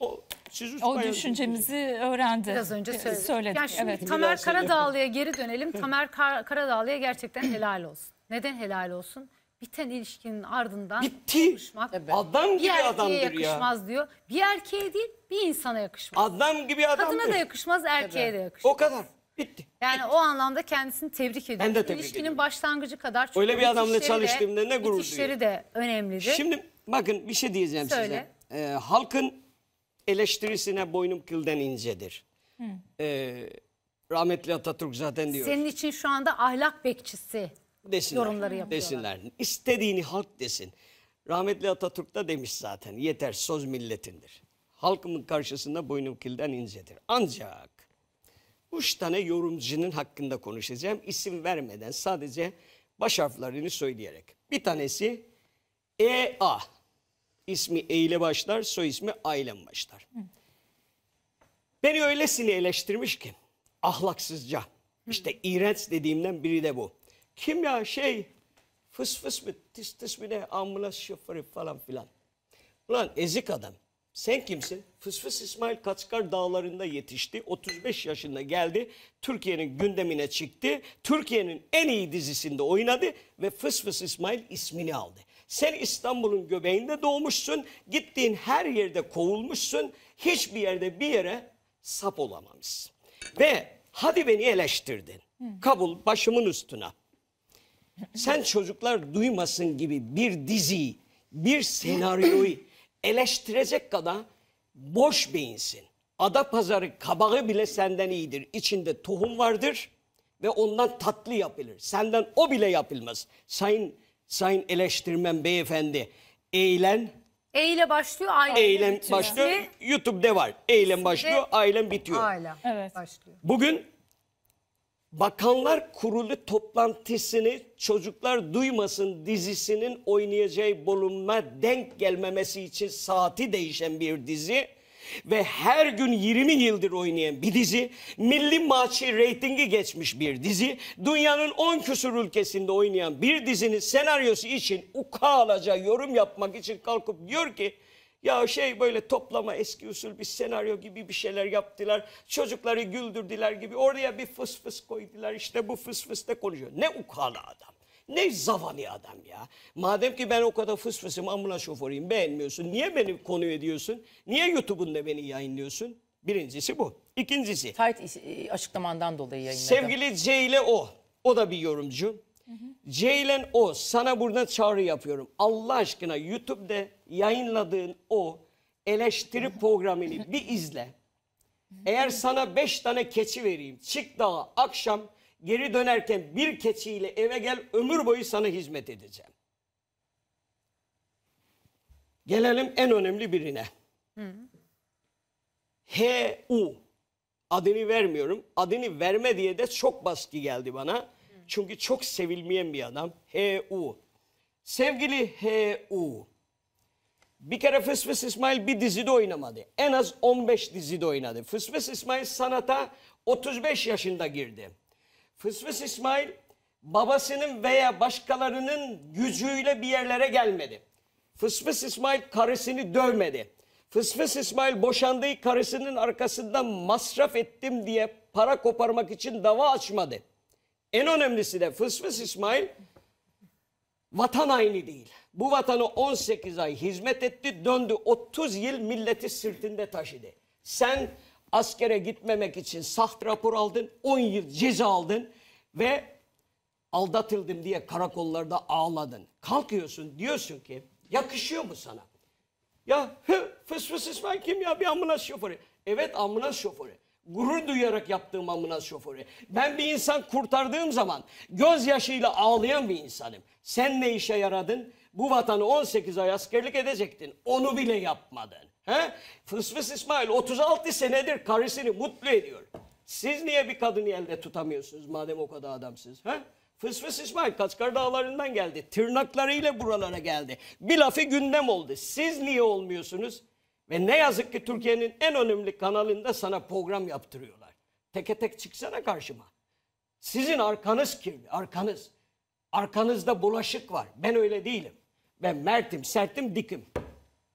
O Siz
O düşüncemizi öğrendi.
Biraz önce
Ee,
söyledik.
söyledik.
Ya şimdi
evet.
Tamer Karadağlı'ya geri dönelim. Tamer Kar- Karadağlı'ya gerçekten helal olsun. Neden helal olsun? Biten ilişkinin ardından
Bitti.
konuşmak
Adam
bir
gibi
erkeğe
adamdır ya.
yakışmaz diyor. Bir erkeğe değil bir insana yakışmaz.
Adam gibi adamdır.
Kadına da yakışmaz, erkeğe de yakışmaz.
O kadar. Bitti.
Yani o anlamda kendisini tebrik ediyorum.
Ben de tebrik
İlişkinin
ediyorum.
başlangıcı kadar. çünkü
Öyle bir adamla
bitişleri de-
çalıştığımda ne gurur
bitişleri de önemlidir.
Şimdi bakın bir şey diyeceğim
Söyle.
size. Ee, halkın eleştirisine boynum kıldan incedir.
Hı.
Ee, rahmetli Atatürk zaten diyor.
Senin için şu anda ahlak bekçisi
desinler,
yorumları yapıyorlar.
Desinler. İstediğini halk desin. Rahmetli Atatürk da demiş zaten. Yeter söz milletindir. Halkımın karşısında boynum kilden incedir. Ancak üç tane yorumcunun hakkında konuşacağım. İsim vermeden sadece baş harflerini söyleyerek. Bir tanesi E.A. İsmi E ile başlar, soy ismi A ile başlar. Beni öylesine eleştirmiş ki ahlaksızca. İşte iğrenç dediğimden biri de bu. Kim ya şey fıs fıs mı tıs tıs mı ne ambulans şoförü falan filan. Ulan ezik adam. Sen kimsin? Fıs fıs İsmail Kaçkar dağlarında yetişti. 35 yaşında geldi. Türkiye'nin gündemine çıktı. Türkiye'nin en iyi dizisinde oynadı ve Fıs fıs İsmail ismini aldı. Sen İstanbul'un göbeğinde doğmuşsun. Gittiğin her yerde kovulmuşsun. Hiçbir yerde bir yere sap olamamışsın. Ve hadi beni eleştirdin. Kabul başımın üstüne. Sen çocuklar duymasın gibi bir diziyi, bir senaryoyu eleştirecek kadar boş beyinsin. Ada pazarı kabağı bile senden iyidir. İçinde tohum vardır ve ondan tatlı yapılır. Senden o bile yapılmaz. Sayın sayın eleştirmen beyefendi, eğlen
E ile başlıyor, aile
eylem
bitiyor.
başlıyor.
Ve
YouTube'da var. Eylem başlıyor, ailem bitiyor.
Aile başlıyor.
Bugün Bakanlar Kurulu toplantısını Çocuklar Duymasın dizisinin oynayacağı bölüme denk gelmemesi için saati değişen bir dizi ve her gün 20 yıldır oynayan bir dizi, milli maçı reytingi geçmiş bir dizi, dünyanın 10 küsur ülkesinde oynayan bir dizinin senaryosu için ukalaca yorum yapmak için kalkıp diyor ki ya şey böyle toplama eski usul bir senaryo gibi bir şeyler yaptılar. Çocukları güldürdüler gibi. Oraya bir fıs fıs koydular. İşte bu fıs fıs da konuşuyor. Ne ukala adam. Ne zavani adam ya. Madem ki ben o kadar fıs fısım ambulans şoförüyüm beğenmiyorsun. Niye beni konu ediyorsun? Niye YouTube'unda beni yayınlıyorsun? Birincisi bu. İkincisi.
Tayt e, açıklamandan dolayı yayınladım.
Sevgili Ceyle O. O da bir yorumcu. Ceylan O sana buradan çağrı yapıyorum. Allah aşkına YouTube'da yayınladığın o eleştiri programını bir izle. Eğer sana beş tane keçi vereyim, çık dağa akşam geri dönerken bir keçiyle eve gel ömür boyu sana hizmet edeceğim. Gelelim en önemli birine. H.U. Adını vermiyorum. Adını verme diye de çok baskı geldi bana. Çünkü çok sevilmeyen bir adam. H.U. Sevgili H.U. Bir kere Fıs Fıs İsmail bir dizide oynamadı. En az 15 dizide oynadı. Fıs Fıs İsmail sanata 35 yaşında girdi. Fıs Fıs İsmail babasının veya başkalarının gücüyle bir yerlere gelmedi. Fıs Fıs İsmail karısını dövmedi. Fıs Fıs İsmail boşandığı karısının arkasından masraf ettim diye para koparmak için dava açmadı. En önemlisi de Fıs Fıs İsmail vatan haini değil. Bu vatanı 18 ay hizmet etti, döndü 30 yıl milleti sırtında taşıdı. Sen askere gitmemek için saht rapor aldın, 10 yıl ceza aldın ve aldatıldım diye karakollarda ağladın. Kalkıyorsun diyorsun ki yakışıyor mu sana? Ya hı, fıs fıs İsmail kim ya bir ambulans şoförü. Evet ambulans şoförü. Gurur duyarak yaptığım ambulans şoförü. Ben bir insan kurtardığım zaman gözyaşıyla ağlayan bir insanım. Sen ne işe yaradın? Bu vatanı 18 ay askerlik edecektin. Onu bile yapmadın. He? Fıs fıs İsmail 36 senedir karısını mutlu ediyor. Siz niye bir kadını elde tutamıyorsunuz madem o kadar adamsınız? He? Fıs fıs İsmail Kaçkar Dağları'ndan geldi. Tırnaklarıyla buralara geldi. Bir lafı gündem oldu. Siz niye olmuyorsunuz? Ve ne yazık ki Türkiye'nin en önemli kanalında sana program yaptırıyorlar. Teke tek çıksana karşıma. Sizin arkanız kirli, arkanız. Arkanızda bulaşık var. Ben öyle değilim. Ben mertim, sertim, dikim.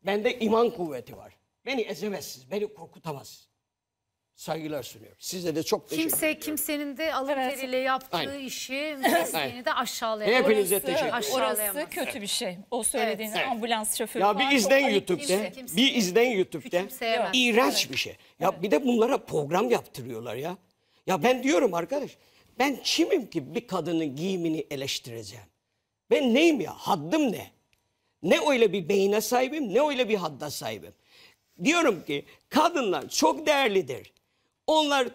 Bende iman kuvveti var. Beni ezemezsiniz, beni korkutamazsınız. Saygılar sunuyorum. Size de çok teşekkür
Kimse
ediyorum.
kimsenin de alın teriyle yaptığı
Aynen.
işi mesleğini de aşağılayamaz.
Hepinize
Orası-
teşekkür ederim.
Orası kötü bir şey. O söylediğiniz
Evet.
ambulans şoförü
Ya bir
falan çok ayıp.
YouTube'da.
Kimse-
Bir izleyin YouTube'da.
Küçümseyemez.
İğrenç
Evet.
bir şey. Ya bir de bunlara program yaptırıyorlar ya. Ya ben diyorum arkadaş. Ben kimim ki bir kadının giyimini eleştireceğim? Ben neyim ya? Haddim ne? Ne öyle bir beyine sahibim ne öyle bir hadda sahibim. Diyorum ki kadınlar çok değerlidir. Onlar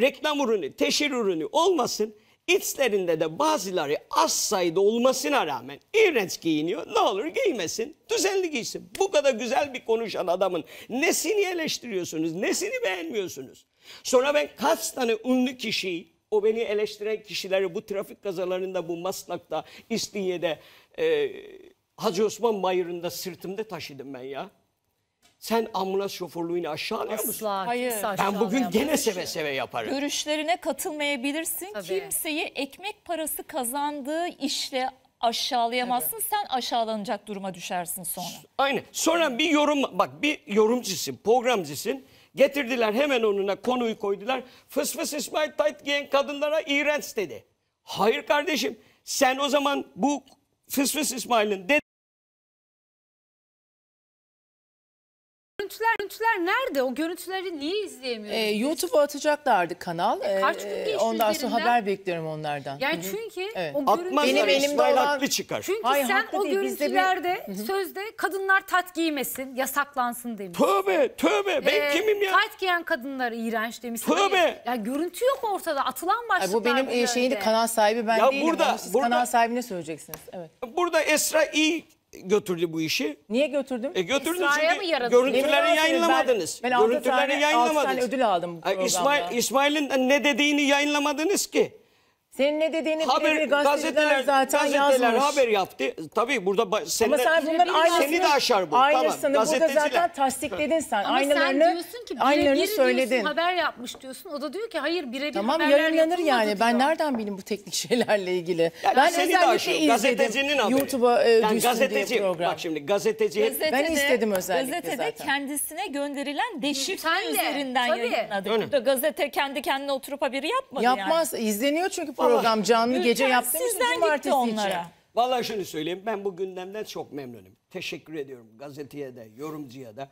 reklam ürünü, teşhir ürünü olmasın. İçlerinde de bazıları az sayıda olmasına rağmen iğrenç giyiniyor. Ne olur giymesin, düzenli giysin. Bu kadar güzel bir konuşan adamın nesini eleştiriyorsunuz, nesini beğenmiyorsunuz? Sonra ben kaç tane ünlü kişiyi, o beni eleştiren kişileri bu trafik kazalarında, bu Maslak'ta, İstinye'de, e, Hacı Osman Bayırı'nda sırtımda taşıdım ben ya. Sen ambulans şoförlüğünü aşağılıyor musun?
Asla,
Hayır.
kimse
Ben bugün
aşağılayamaz.
gene seve seve yaparım.
Görüşlerine katılmayabilirsin. Kimseyi ekmek parası kazandığı işle aşağılayamazsın. Sen aşağılanacak duruma düşersin sonra.
Aynen. Sonra bir yorum bak bir yorumcusun, programcısın. Getirdiler hemen onuna konuyu koydular. Fıs fıs İsmail Tayt giyen kadınlara iğrenç dedi. Hayır kardeşim sen o zaman bu fıs fıs İsmail'in
Görüntüler, görüntüler nerede? O görüntüleri niye izleyemiyoruz?
Ee, YouTube'a atacaklardı kanal.
E, kaç gün
Ee,
geçti
Ondan sonra
üzerinden?
haber bekliyorum onlardan.
Yani çünkü
Evet.
o görüntüler...
Benim elimde olan...
Çünkü
Hayır,
sen
haklı
o
değil. Bizde bir-
görüntülerde sözde kadınlar tat giymesin, yasaklansın demiş.
Tövbe tövbe ben
Ee,
kimim ya?
Tat giyen kadınlar iğrenç demiş.
Tövbe!
Hayır, Ya görüntü yok ortada. Atılan
Ay,
başlıklar
bu benim e, şeyini
önde.
kanal sahibi ben
Ya
değilim.
burada-
Onu siz
burada-
kanal sahibine söyleyeceksiniz. Evet.
Burada Esra iyi götürdü bu işi.
Niye götürdüm?
E götürdün
Esra'ya
çünkü
mı yaradı?
görüntüleri
Yemin
yayınlamadınız.
Ben, ben altı
görüntüleri
tane, altı
yayınlamadınız.
ödül aldım bu
Ay,
programda.
İsmail, İsmail'in ne dediğini yayınlamadınız ki.
Senin ne dediğini
Haber,
birebir gazeteciler
gazeteler,
zaten
gazeteler
yazmış.
haber yaptı. Tabii burada ba-
Ama sen bunların aynısını,
seni de aşar bu.
aynısını
tamam.
burada zaten tasdikledin sen.
Ama
Aynılarını,
sen diyorsun ki
aynılarını
birebir
söyledin.
diyorsun haber yapmış diyorsun. O da diyor ki hayır birebir
Tamam
haberler
yayınlanır yani. Ben
diyor.
nereden bileyim bu teknik şeylerle ilgili?
Yani
ben
seni de
özellikle
aşıyor.
izledim.
Gazetecinin haberi.
YouTube'a e,
Yani
düşsün
gazeteci,
diye program.
Bak şimdi gazeteci.
Ben istedim özellikle
Gazetede
zaten.
kendisine gönderilen deşifre
de,
üzerinden yayınladı. Gazete kendi kendine oturup haberi yapmadı yani.
Yapmaz. İzleniyor çünkü program canlı gece
Ülken
yaptığımız için
sizden gitti
cumartesi
onlara.
için.
Vallahi şunu söyleyeyim ben bu gündemden çok memnunum. Teşekkür ediyorum gazeteye de yorumcuya da.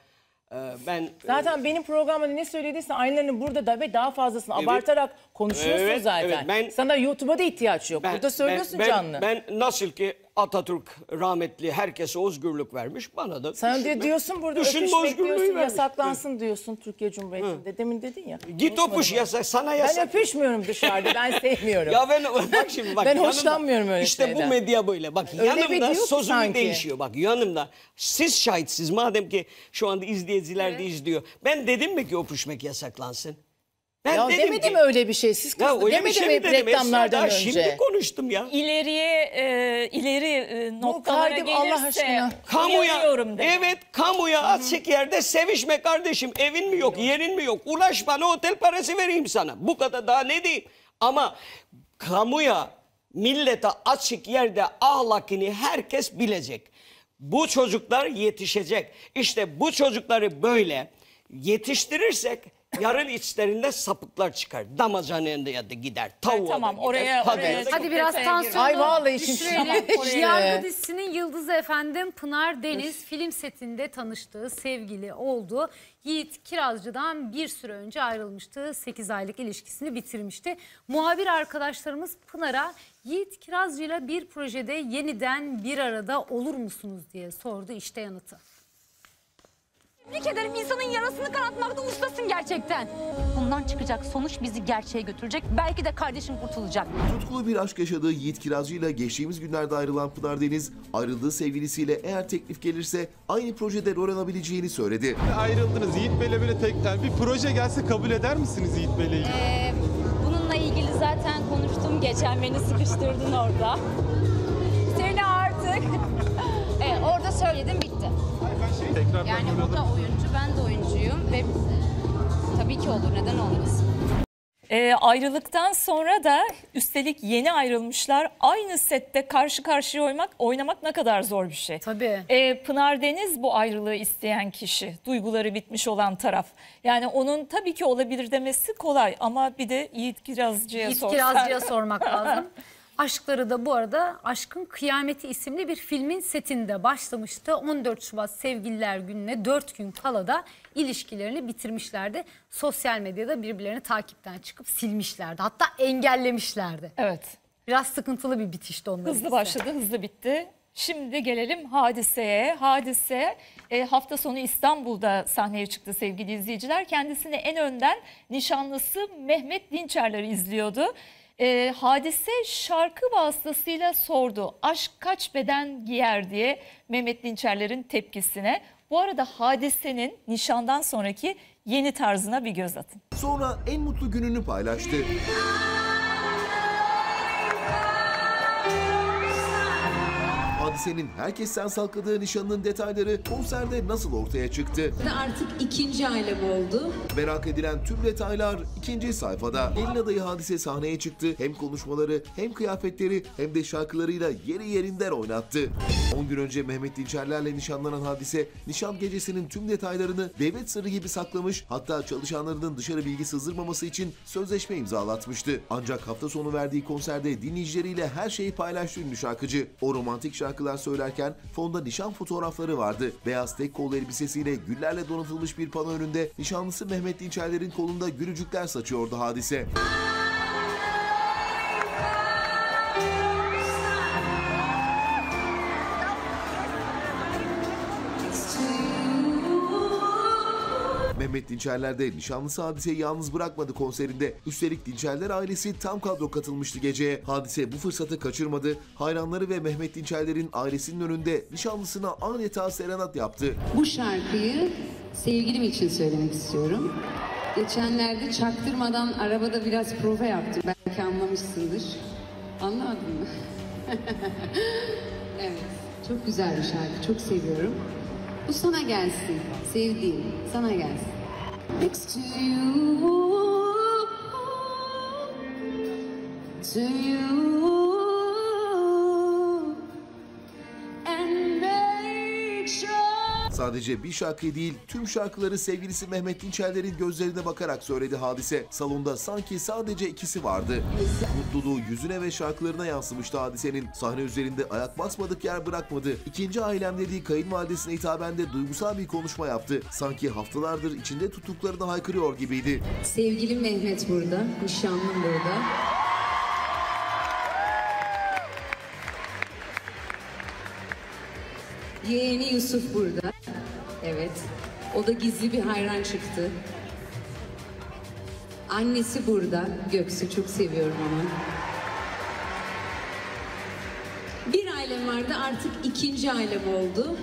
Ee, ben
Zaten benim programda ne söylediysen aynılarını burada da ve daha fazlasını
Evet.
abartarak konuşuyorsun
Evet,
zaten.
evet. Ben-
Sana YouTube'a da ihtiyaç yok. burada söylüyorsun
ben,
canlı.
Ben nasıl ki Atatürk rahmetli herkese özgürlük vermiş bana da
Sen de
düşünme-
diyorsun burada öpüşmek
özgürlüğü
diyorsun,
vermiş.
yasaklansın diyorsun Türkiye Cumhuriyeti'nde. Demin dedin ya.
Git öpüş yasak sana yasak.
Ben öpüşmüyorum dışarıda. Ben sevmiyorum.
Ya ben bak şimdi bak.
Ben
yanımda-
hoşlanmıyorum öyle
İşte
şeyden.
bu medya böyle. Bak
Öyle
yanımda sözümü
sanki.
değişiyor. Bak yanımda siz şahitsiniz madem ki şu anda izleyiciler de izliyor. Ben dedim mi ki öpüşmek yasaklansın? Ben
ya
dedim
demedim
ki,
öyle bir şey. Siz
Ya
kız,
öyle bir
demedim
şey
mi
dedim?
reklamlardan önce?
Şimdi konuştum ya.
İleriye e, ileri e, noktalara gelirse
Allah aşkına.
Kamuya, evet kamuya açık yerde sevişme kardeşim. Evin mi yok, yerin mi yok? Ulaş bana otel parası vereyim sana. Bu kadar daha ne diyeyim? Ama kamuya, millete açık yerde ahlakını herkes bilecek. Bu çocuklar yetişecek. İşte bu çocukları böyle yetiştirirsek yarın içlerinde sapıklar çıkar. Damacanında ya da gider. Tavuğa
tamam,
da gider.
oraya-
Hadi.
oraya-
Hadi biraz
detaya
tansiyonu
Ay vallahi
düşürelim.
şişti.
Yargı dizisinin yıldızı efendim Pınar Deniz film setinde tanıştığı sevgili oldu. Yiğit Kirazcı'dan bir süre önce ayrılmıştı. 8 aylık ilişkisini bitirmişti. Muhabir arkadaşlarımız Pınar'a Yiğit Kirazcı'yla bir projede yeniden bir arada olur musunuz diye sordu. İşte yanıtı.
Tebrik ederim insanın yarasını kanatmakta ustasın gerçekten. Bundan çıkacak sonuç bizi gerçeğe götürecek. Belki de kardeşim kurtulacak.
Tutkulu bir aşk yaşadığı Yiğit Kirazcı ile geçtiğimiz günlerde ayrılan Pınar Deniz, ayrıldığı sevgilisiyle eğer teklif gelirse aynı projede rol alabileceğini söyledi.
Ayrıldınız. Yiğit Bey'le böyle tek, yani bir proje gelse kabul eder misiniz Yiğit Bey'le ilgili?
Ee, bununla ilgili zaten konuştum. Geçen beni sıkıştırdın orada. Seni artık. evet, orada söyledim bitti.
Tekrar
Yani o da oyuncu, ben de oyuncuyum ve tabii ki olur. Neden olmasın?
E, ayrılıktan sonra da üstelik yeni ayrılmışlar. Aynı sette karşı karşıya oynamak, oynamak ne kadar zor bir şey.
Tabii.
E, Pınar Deniz bu ayrılığı isteyen kişi. Duyguları bitmiş olan taraf. Yani onun tabii ki olabilir demesi kolay ama bir de Yiğit Kirazcı'ya
Yiğit
sorsan.
Kirazcı'ya sormak lazım. Aşkları da bu arada Aşkın Kıyameti isimli bir filmin setinde başlamıştı. 14 Şubat Sevgililer Günü'ne 4 gün kala da ilişkilerini bitirmişlerdi. Sosyal medyada birbirlerini takipten çıkıp silmişlerdi. Hatta engellemişlerdi.
Evet.
Biraz sıkıntılı bir bitişti onların.
Hızlı başladı, hızlı bitti. Şimdi gelelim Hadise'ye. Hadise e, hafta sonu İstanbul'da sahneye çıktı sevgili izleyiciler. Kendisini en önden nişanlısı Mehmet Dinçerler izliyordu. E, hadise şarkı vasıtasıyla sordu. Aşk kaç beden giyer diye Mehmet Dinçerler'in tepkisine. Bu arada Hadise'nin nişandan sonraki yeni tarzına bir göz atın.
Sonra en mutlu gününü paylaştı. Hadisenin herkesten sakladığı nişanının detayları konserde nasıl ortaya çıktı?
Artık ikinci ailem oldu.
Merak edilen tüm detaylar ikinci sayfada. Gelin adayı Hadise sahneye çıktı. Hem konuşmaları hem kıyafetleri hem de şarkılarıyla yeri yerinden oynattı. 10 gün önce Mehmet Dinçerler'le nişanlanan Hadise, nişan gecesinin tüm detaylarını devlet sırrı gibi saklamış. Hatta çalışanlarının dışarı bilgi sızdırmaması için sözleşme imzalatmıştı. Ancak hafta sonu verdiği konserde dinleyicileriyle her şeyi paylaştı ünlü şarkıcı. O romantik şarkılar söylerken fonda nişan fotoğrafları vardı. Beyaz tek kollu elbisesiyle güllerle donatılmış bir pano önünde nişanlısı Mehmet Dinçerler'in kolunda gülücükler saçıyordu hadise. Mehmet Dinçerler de nişanlısı Hadise'yi yalnız bırakmadı konserinde. Üstelik Dinçerler ailesi tam kadro katılmıştı geceye. Hadise bu fırsatı kaçırmadı. Hayranları ve Mehmet Dinçerler'in ailesinin önünde nişanlısına adeta serenat yaptı.
Bu şarkıyı sevgilim için söylemek istiyorum. Geçenlerde çaktırmadan arabada biraz prova yaptım. Belki anlamışsındır. Anlamadın mı? evet. Çok güzel bir şarkı. Çok seviyorum. Bu sana gelsin. Sevdiğim. Sana gelsin. Next to you. To you.
Sadece bir şarkı değil, tüm şarkıları sevgilisi Mehmet Dinçerler'in gözlerine bakarak söyledi hadise. Salonda sanki sadece ikisi vardı. Mutluluğu yüzüne ve şarkılarına yansımıştı hadisenin. Sahne üzerinde ayak basmadık yer bırakmadı. İkinci ailem dediği kayınvalidesine hitaben de duygusal bir konuşma yaptı. Sanki haftalardır içinde tuttuklarını haykırıyor gibiydi.
Sevgilim Mehmet burada, nişanlım burada. Yeğeni Yusuf burada. Evet. O da gizli bir hayran çıktı. Annesi burada. Göksu çok seviyorum onu. Bir ailem vardı artık ikinci ailem oldu.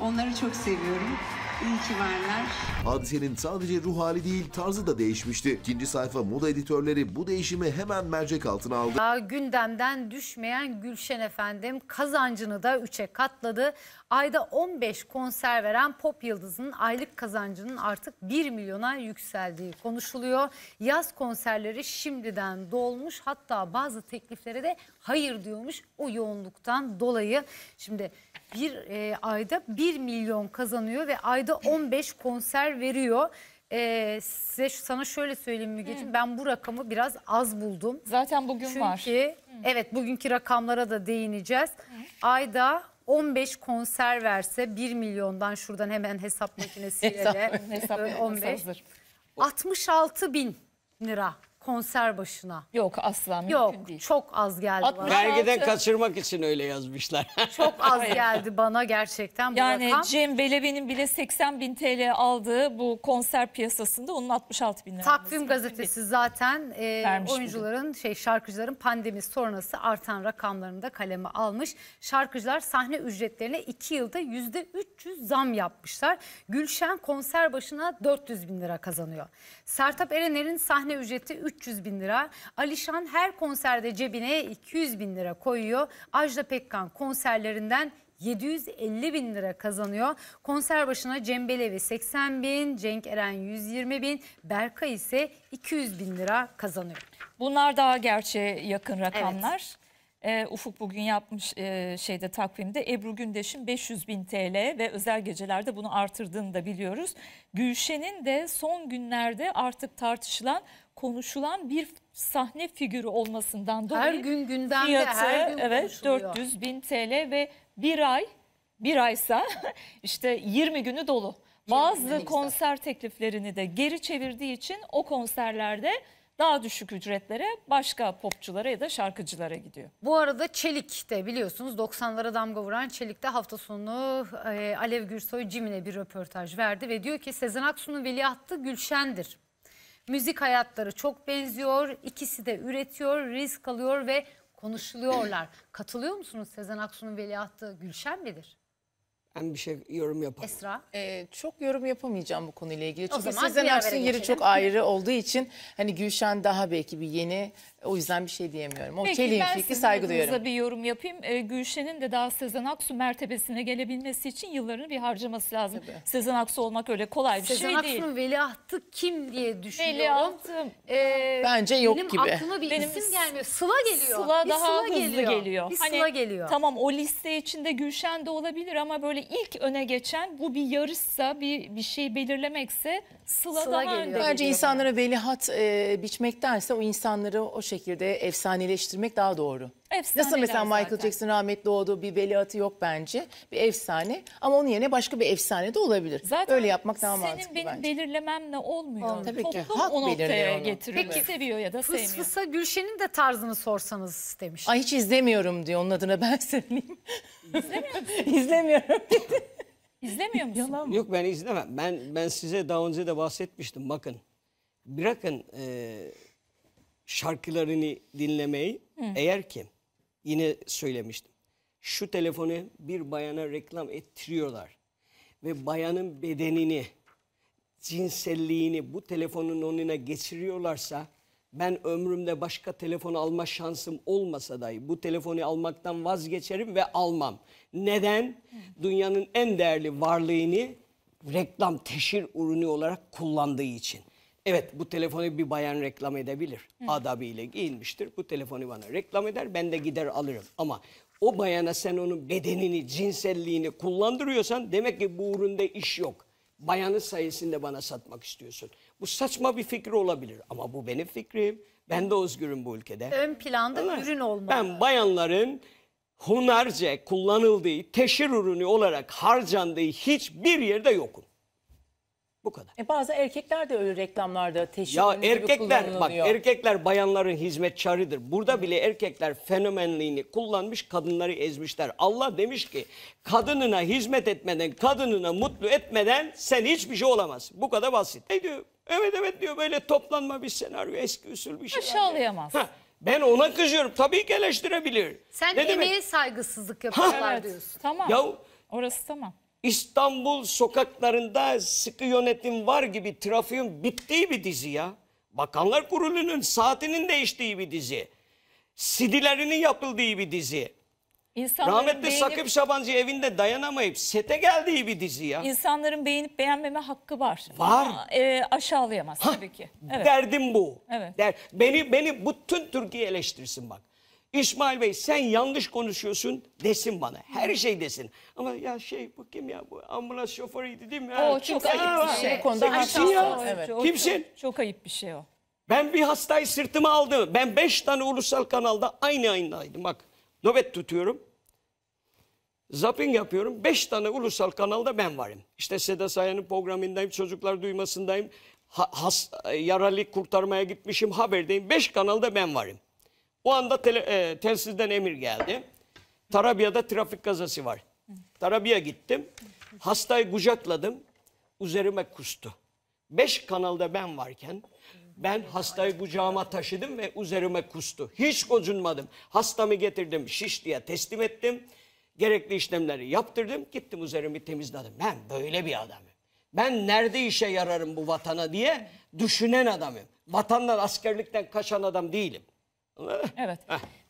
Onları çok seviyorum. İyi ki varlar.
Hadisenin sadece ruh hali değil tarzı da değişmişti. İkinci sayfa moda editörleri bu değişimi hemen mercek altına aldı.
Daha gündemden düşmeyen Gülşen efendim kazancını da 3'e katladı. Ayda 15 konser veren pop yıldızının aylık kazancının artık 1 milyona yükseldiği konuşuluyor. Yaz konserleri şimdiden dolmuş hatta bazı tekliflere de hayır diyormuş o yoğunluktan dolayı. Şimdi bir e, ayda 1 milyon kazanıyor ve ayda 15 konser veriyor. E, size sana şöyle söyleyeyim Mügeciğim ben bu rakamı biraz az buldum.
Zaten bugün
Çünkü,
var.
evet bugünkü rakamlara da değineceğiz. Ayda 15 konser verse 1 milyondan şuradan hemen hesap makinesiyle
Hesap- hesap
böyle
makinesi
15
hazır.
66 bin lira konser başına.
Yok asla mümkün
Yok
değil.
çok az geldi bana.
Vergiden kaçırmak için öyle yazmışlar.
Çok az geldi bana gerçekten bu
Yani
rakam.
Cem Belevi'nin bile 80 bin TL aldığı bu konser piyasasında onun 66 bin lira.
Takvim gazetesi zaten e,
Vermiş
oyuncuların şey şarkıcıların pandemi sonrası artan rakamlarını da kaleme almış. Şarkıcılar sahne ücretlerine 2 yılda %300 zam yapmışlar. Gülşen konser başına 400 bin lira kazanıyor. Sertab Erener'in sahne ücreti 300 bin lira. Alişan her konserde cebine 200 bin lira koyuyor. Ajda Pekkan konserlerinden 750 bin lira kazanıyor. Konser başına Cem Belevi 80 bin, Cenk Eren 120 bin, Berkay ise 200 bin lira kazanıyor.
Bunlar daha gerçeğe yakın rakamlar. Ee, Ufuk bugün yapmış e, şeyde takvimde Ebru Gündeş'in 500 bin TL ve özel gecelerde bunu artırdığını da biliyoruz. Gülşen'in de son günlerde artık tartışılan, konuşulan bir sahne figürü olmasından dolayı
Her gün gündemde,
fiyatı,
her gün
evet,
konuşuluyor.
400 bin TL ve bir ay bir aysa işte 20 günü dolu. Bazı konser tekliflerini de geri çevirdiği için o konserlerde daha düşük ücretlere başka popçulara ya da şarkıcılara gidiyor.
Bu arada Çelik de biliyorsunuz 90'lara damga vuran Çelik de hafta sonu e, Alev Gürsoy Cim'ine bir röportaj verdi ve diyor ki Sezen Aksu'nun veliahtı Gülşen'dir. Müzik hayatları çok benziyor. İkisi de üretiyor, risk alıyor ve konuşuluyorlar. Katılıyor musunuz Sezen Aksu'nun veliahtı Gülşen midir?
Ben bir şey yorum yapamam.
Esra?
Ee, çok yorum yapamayacağım bu konuyla ilgili.
O
Çünkü
zaman
Sezen Aksu'nun yeri
geçelim.
çok ayrı olduğu için hani Gülşen daha belki bir yeni. O yüzden bir şey diyemiyorum. O
Peki
Çelik'in fikri saygı duyarım.
bir yorum yapayım. Ee, Gülşen'in de daha Sezen Aksu mertebesine gelebilmesi için yıllarını bir harcaması lazım. Sezen Aksu olmak öyle kolay bir
Sezen
şey değil.
Aksu'nun veliahtı kim diye düşünüyorum.
Veliahtım.
Ee,
Bence yok
benim
gibi.
aklıma bir
Benim
isim gelmiyor. Sıla geliyor.
Sıla
Bir
daha
Sıla
hızlı geliyor.
Bir
Hani
Sıla geliyor.
Tamam o liste içinde Gülşen de olabilir ama böyle ilk öne geçen bu bir yarışsa bir bir şey belirlemekse Sıla,
Sıla
daha
geliyor.
Bence
geliyor.
insanlara velihat e, biçmektense o insanları o şekilde efsaneleştirmek daha doğru. Nasıl
Efsaneler
mesela Michael
zaten.
Jackson rahmetli doğdu bir veliahtı yok bence. Bir efsane ama onun yerine başka bir efsane de olabilir.
Zaten
Öyle yapmak daha
senin
mantıklı
benim
bence.
belirlememle olmuyor.
Olmuyor. Tabii ki.
Toplum
Halk
o
belirliyor
noktaya
onu.
getiriyor.
Peki,
seviyor ya da
Fıs
sevmiyor.
fısa Gülşen'in de tarzını sorsanız demiş.
Ay hiç izlemiyorum diyor onun adına ben söyleyeyim. İzlemiyorum.
İzlemiyor musun?
Yok ben izlemem. Ben ben size daha önce de bahsetmiştim. Bakın bırakın e, şarkılarını dinlemeyi.
Hı.
Eğer ki yine söylemiştim. Şu telefonu bir bayana reklam ettiriyorlar. Ve bayanın bedenini, cinselliğini bu telefonun önüne geçiriyorlarsa ben ömrümde başka telefon alma şansım olmasa dahi bu telefonu almaktan vazgeçerim ve almam. Neden? Dünyanın en değerli varlığını reklam teşhir ürünü olarak kullandığı için. Evet bu telefonu bir bayan reklam edebilir. Adabıyla giyinmiştir. Bu telefonu bana reklam eder ben de gider alırım. Ama o bayana sen onun bedenini, cinselliğini kullandırıyorsan demek ki bu üründe iş yok. Bayanın sayesinde bana satmak istiyorsun. Bu saçma bir fikir olabilir ama bu benim fikrim. Ben de özgürüm bu ülkede.
Ön planda
Ama
ürün olmalı.
Ben bayanların hunarca kullanıldığı teşhir ürünü olarak harcandığı hiçbir yerde yokum. Bu kadar.
E bazı erkekler de öyle reklamlarda teşhir
Ya
ürünü gibi
erkekler bak erkekler bayanların hizmetçarıdır. Burada bile erkekler fenomenliğini kullanmış kadınları ezmişler. Allah demiş ki kadınına hizmet etmeden kadınına mutlu etmeden sen hiçbir şey olamazsın. Bu kadar basit. Ne diyor? Evet evet diyor böyle toplanma bir senaryo eski usul bir şey.
Aşağılayamaz.
Ha, ben ona kızıyorum. Tabii ki eleştirebilir.
Sen
Ne demek?
emeğe saygısızlık yapıyorlar
Evet,
diyorsun.
Tamam.
Ya
Orası tamam.
İstanbul sokaklarında sıkı yönetim var gibi trafiğin bittiği bir dizi ya. Bakanlar Kurulu'nun saatinin değiştiği bir dizi. Sidilerinin yapıldığı bir dizi.
İnsanların
Rahmetli
beğenip,
Sakıp Sabancı evinde dayanamayıp sete geldiği bir dizi ya.
insanların beğenip beğenmeme hakkı var.
Var.
Ama, e, aşağılayamaz tabii ki. Evet.
Derdim bu.
Evet.
Der, beni beni bütün Türkiye eleştirsin bak. İsmail Bey sen yanlış konuşuyorsun desin bana. Her şey desin. Ama ya şey bu kim ya bu ambulans şoförüydü değil mi? Ha,
O çok
kimse-
ayıp bir şey.
Bu konuda
Sen kimsin ya?
Evet.
O
Kimsin?
Çok, çok ayıp bir şey o.
Ben bir hastayı sırtıma aldım. Ben beş tane ulusal kanalda aynı yayındaydım. Bak nöbet tutuyorum. Zapping yapıyorum. Beş tane ulusal kanalda ben varım. İşte Seda Sayan'ın programındayım. Çocuklar duymasındayım. Ha, has, yaralı kurtarmaya gitmişim. Haberdeyim. Beş kanalda ben varım. O anda tele, e, telsizden emir geldi. Tarabya'da trafik kazası var. Tarabya'ya gittim. Hastayı kucakladım. Üzerime kustu. Beş kanalda ben varken ben hastayı kucağıma taşıdım ve üzerime kustu. Hiç gocunmadım. Hastamı getirdim şiş diye teslim ettim. Gerekli işlemleri yaptırdım. Gittim üzerimi temizledim. Ben böyle bir adamım. Ben nerede işe yararım bu vatana diye düşünen adamım. Vatandan askerlikten kaçan adam değilim.
Evet.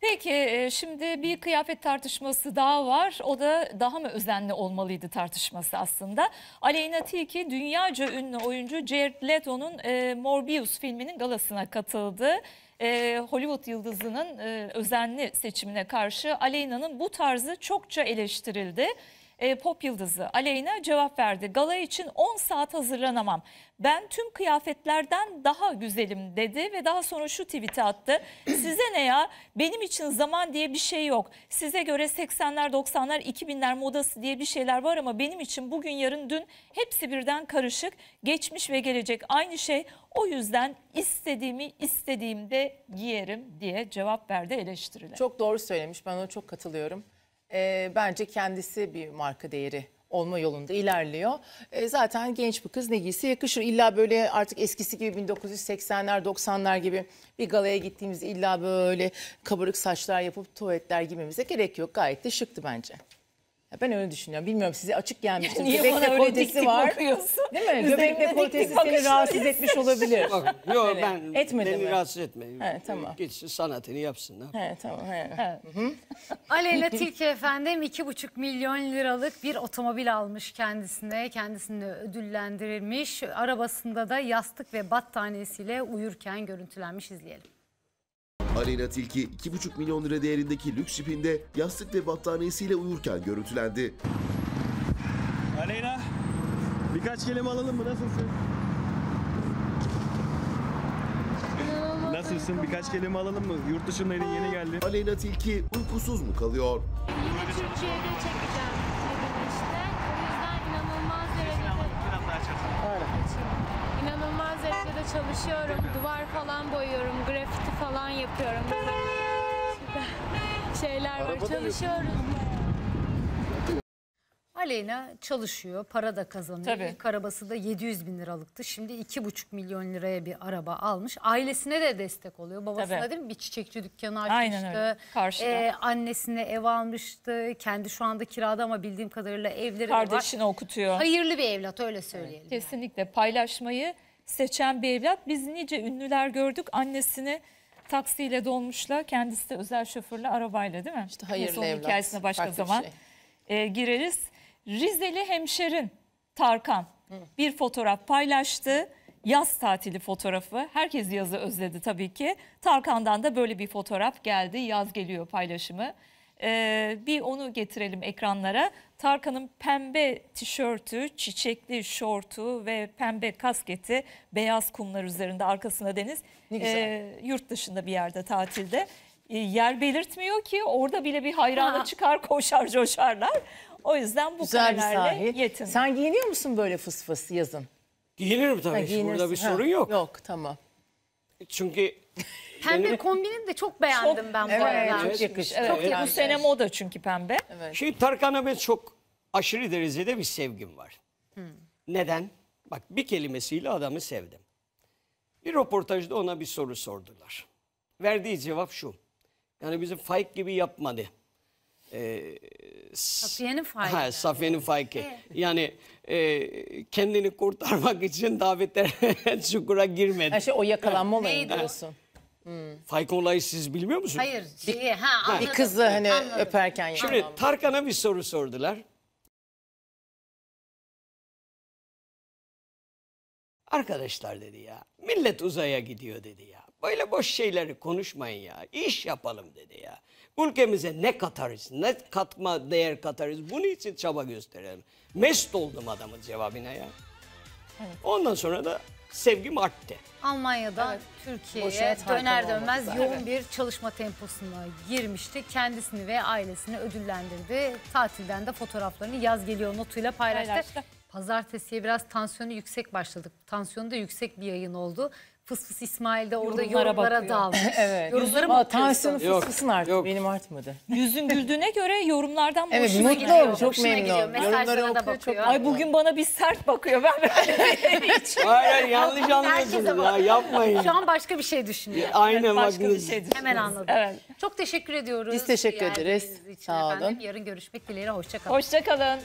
Peki e, şimdi bir kıyafet tartışması daha var. O da daha mı özenli olmalıydı tartışması aslında. Aleyna Tilki dünyaca ünlü oyuncu Jared Leto'nun e, Morbius filminin galasına katıldı. E, Hollywood yıldızının e, özenli seçimine karşı Aleyna'nın bu tarzı çokça eleştirildi. E, pop yıldızı Aleyna cevap verdi. Gala için 10 saat hazırlanamam. Ben tüm kıyafetlerden daha güzelim dedi ve daha sonra şu tweet'i attı. Size ne ya? Benim için zaman diye bir şey yok. Size göre 80'ler, 90'lar, 2000'ler modası diye bir şeyler var ama benim için bugün, yarın, dün hepsi birden karışık. Geçmiş ve gelecek aynı şey. O yüzden istediğimi istediğimde giyerim diye cevap verdi eleştiriler.
Çok doğru söylemiş. Ben ona çok katılıyorum. Ee, bence kendisi bir marka değeri olma yolunda ilerliyor. Ee, zaten genç bir kız ne giyse yakışır. İlla böyle artık eskisi gibi 1980'ler 90'lar gibi bir galaya gittiğimizde illa böyle kabarık saçlar yapıp tuvaletler giymemize gerek yok. Gayet de şıktı bence. Ya Ben öyle düşünüyorum. Bilmiyorum size açık gelmiştir.
Niye
Göbek
bana öyle
dekoltesi
dik dik
var.
bakıyorsun?
Değil mi? Göbek
dik dik
dekoltesi seni rahatsız etmiş olabilir.
Bak, yok
Öyle.
ben
Etmedi
beni
mi?
rahatsız etme.
He, tamam.
Gitsin sanatını yapsın. Ne
He, tamam. He.
Aleyna Tilki efendim 2,5 milyon liralık bir otomobil almış kendisine. Kendisini ödüllendirilmiş. Arabasında da yastık ve battaniyesiyle uyurken görüntülenmiş izleyelim.
Aleyna Tilki 2,5 milyon lira değerindeki lüks jipinde yastık ve battaniyesiyle uyurken görüntülendi.
Aleyna birkaç kelime alalım mı? Nasılsın? Nasılsın? Birkaç kelime alalım mı? Yurt dışındaydın yeni geldin.
Aleyna Tilki uykusuz mu kalıyor?
Türkiye'de çekeceğim çalışıyorum. Duvar falan boyuyorum, grafiti falan yapıyorum. Şeyler var, çalışıyoruz.
Aleyna çalışıyor, para da kazanıyor.
Tabii.
İlk arabası da 700 bin liralıktı. Şimdi 2,5 milyon liraya bir araba almış. Ailesine de destek oluyor. Babasına
Tabii.
değil mi? Bir çiçekçi dükkanı açmıştı.
Aynen öyle. Karşıda.
Ee, annesine ev almıştı. Kendi şu anda kirada ama bildiğim kadarıyla evleri de var.
Kardeşini okutuyor.
Hayırlı bir evlat öyle söyleyelim.
Kesinlikle paylaşmayı seçen bir evlat. Biz nice ünlüler gördük. Annesini taksiyle dolmuşla, kendisi de özel şoförle arabayla değil mi? İşte
hayırlı
onun
evlat.
hikayesine başka
Farklı
zaman
şey.
e, gireriz. Rizeli hemşerin Tarkan bir fotoğraf paylaştı. Yaz tatili fotoğrafı. Herkes yazı özledi tabii ki. Tarkan'dan da böyle bir fotoğraf geldi. Yaz geliyor paylaşımı. Ee, bir onu getirelim ekranlara. Tarkan'ın pembe tişörtü, çiçekli şortu ve pembe kasketi beyaz kumlar üzerinde arkasında deniz.
Ne güzel.
Ee, yurt dışında bir yerde tatilde. Ee, yer belirtmiyor ki orada bile bir hayranı
Ha.
çıkar koşar coşarlar. O yüzden bu
Güzel bir sahil.
yetin.
Sen giyiniyor musun böyle fıs fıs yazın?
Giyinirim tabii.
Ha,
Burada bir
Ha,
sorun yok.
Yok tamam.
Çünkü
Pembe kombinin de çok beğendim ben bu
Evet,
arada.
çok yakıştı.
Evet,
Çok
bu
yakıştı.
sene moda çünkü pembe.
Şimdi Tarkan'a ben çok aşırı derecede bir sevgim var. Neden? Bak bir kelimesiyle adamı sevdim. Bir röportajda ona bir soru sordular. Verdiği cevap şu. Yani bizim Faik gibi yapmadı. Ee,
Safiye'nin faili.
Ha, Safiye'nin faiki. Yani e, kendini kurtarmak için beter çukura girmedi.
Ha, şey, o yakalanma olayı diyorsun.
Faik olayı siz bilmiyor musunuz?
Hayır, şeyi, ha,
Bir kızı hani
Anladım.
öperken
Şimdi
yakalanma.
Tarkan'a bir soru sordular. Arkadaşlar dedi ya, millet uzaya gidiyor dedi ya. Böyle boş şeyleri konuşmayın ya. İş yapalım dedi ya. Ülkemize ne katarız, ne katma değer katarız. Bunun için çaba gösterelim. Mest oldum adamın cevabına ya. Ondan sonra da sevgim arttı.
Almanya'dan
Boşuna
Türkiye'ye döner dönmez
zaten.
yoğun bir çalışma temposuna girmişti. Kendisini ve ailesini ödüllendirdi. Tatilden de fotoğraflarını yaz geliyor notuyla paylaştı.
Paylaştı.
Pazartesiye biraz tansiyonu yüksek başladık. Tansiyonu da yüksek bir yayın oldu. Fıs fıs İsmail de orada
Yorumlara
yorumlara, dalmış.
Evet.
Yorumlara bakıyorsun.
tansiyonu fıs fısın artık
yok.
benim artmadı.
Yüzün güldüğüne göre yorumlardan
Evet
boşuna
mutlu
gidiyor.
ol, çok
Hoşuna gidiyor.
memnun.
Mesajlara
Yorumları
da
okuyor çok
bakıyor.
Ay bugün bana bir sert bakıyor. Ben böyle hiç.
Hayır yanlış anlıyorsunuz ya yapmayın.
Şu an başka bir şey düşünüyor.
Aynen
Başka bir şey
Hemen
düşünüyoruz.
anladım.
Evet.
Çok teşekkür ediyoruz.
Biz teşekkür ederiz. Sağ olun.
efendim. Yarın görüşmek dileğiyle. Hoşçakalın.
Hoşçakalın.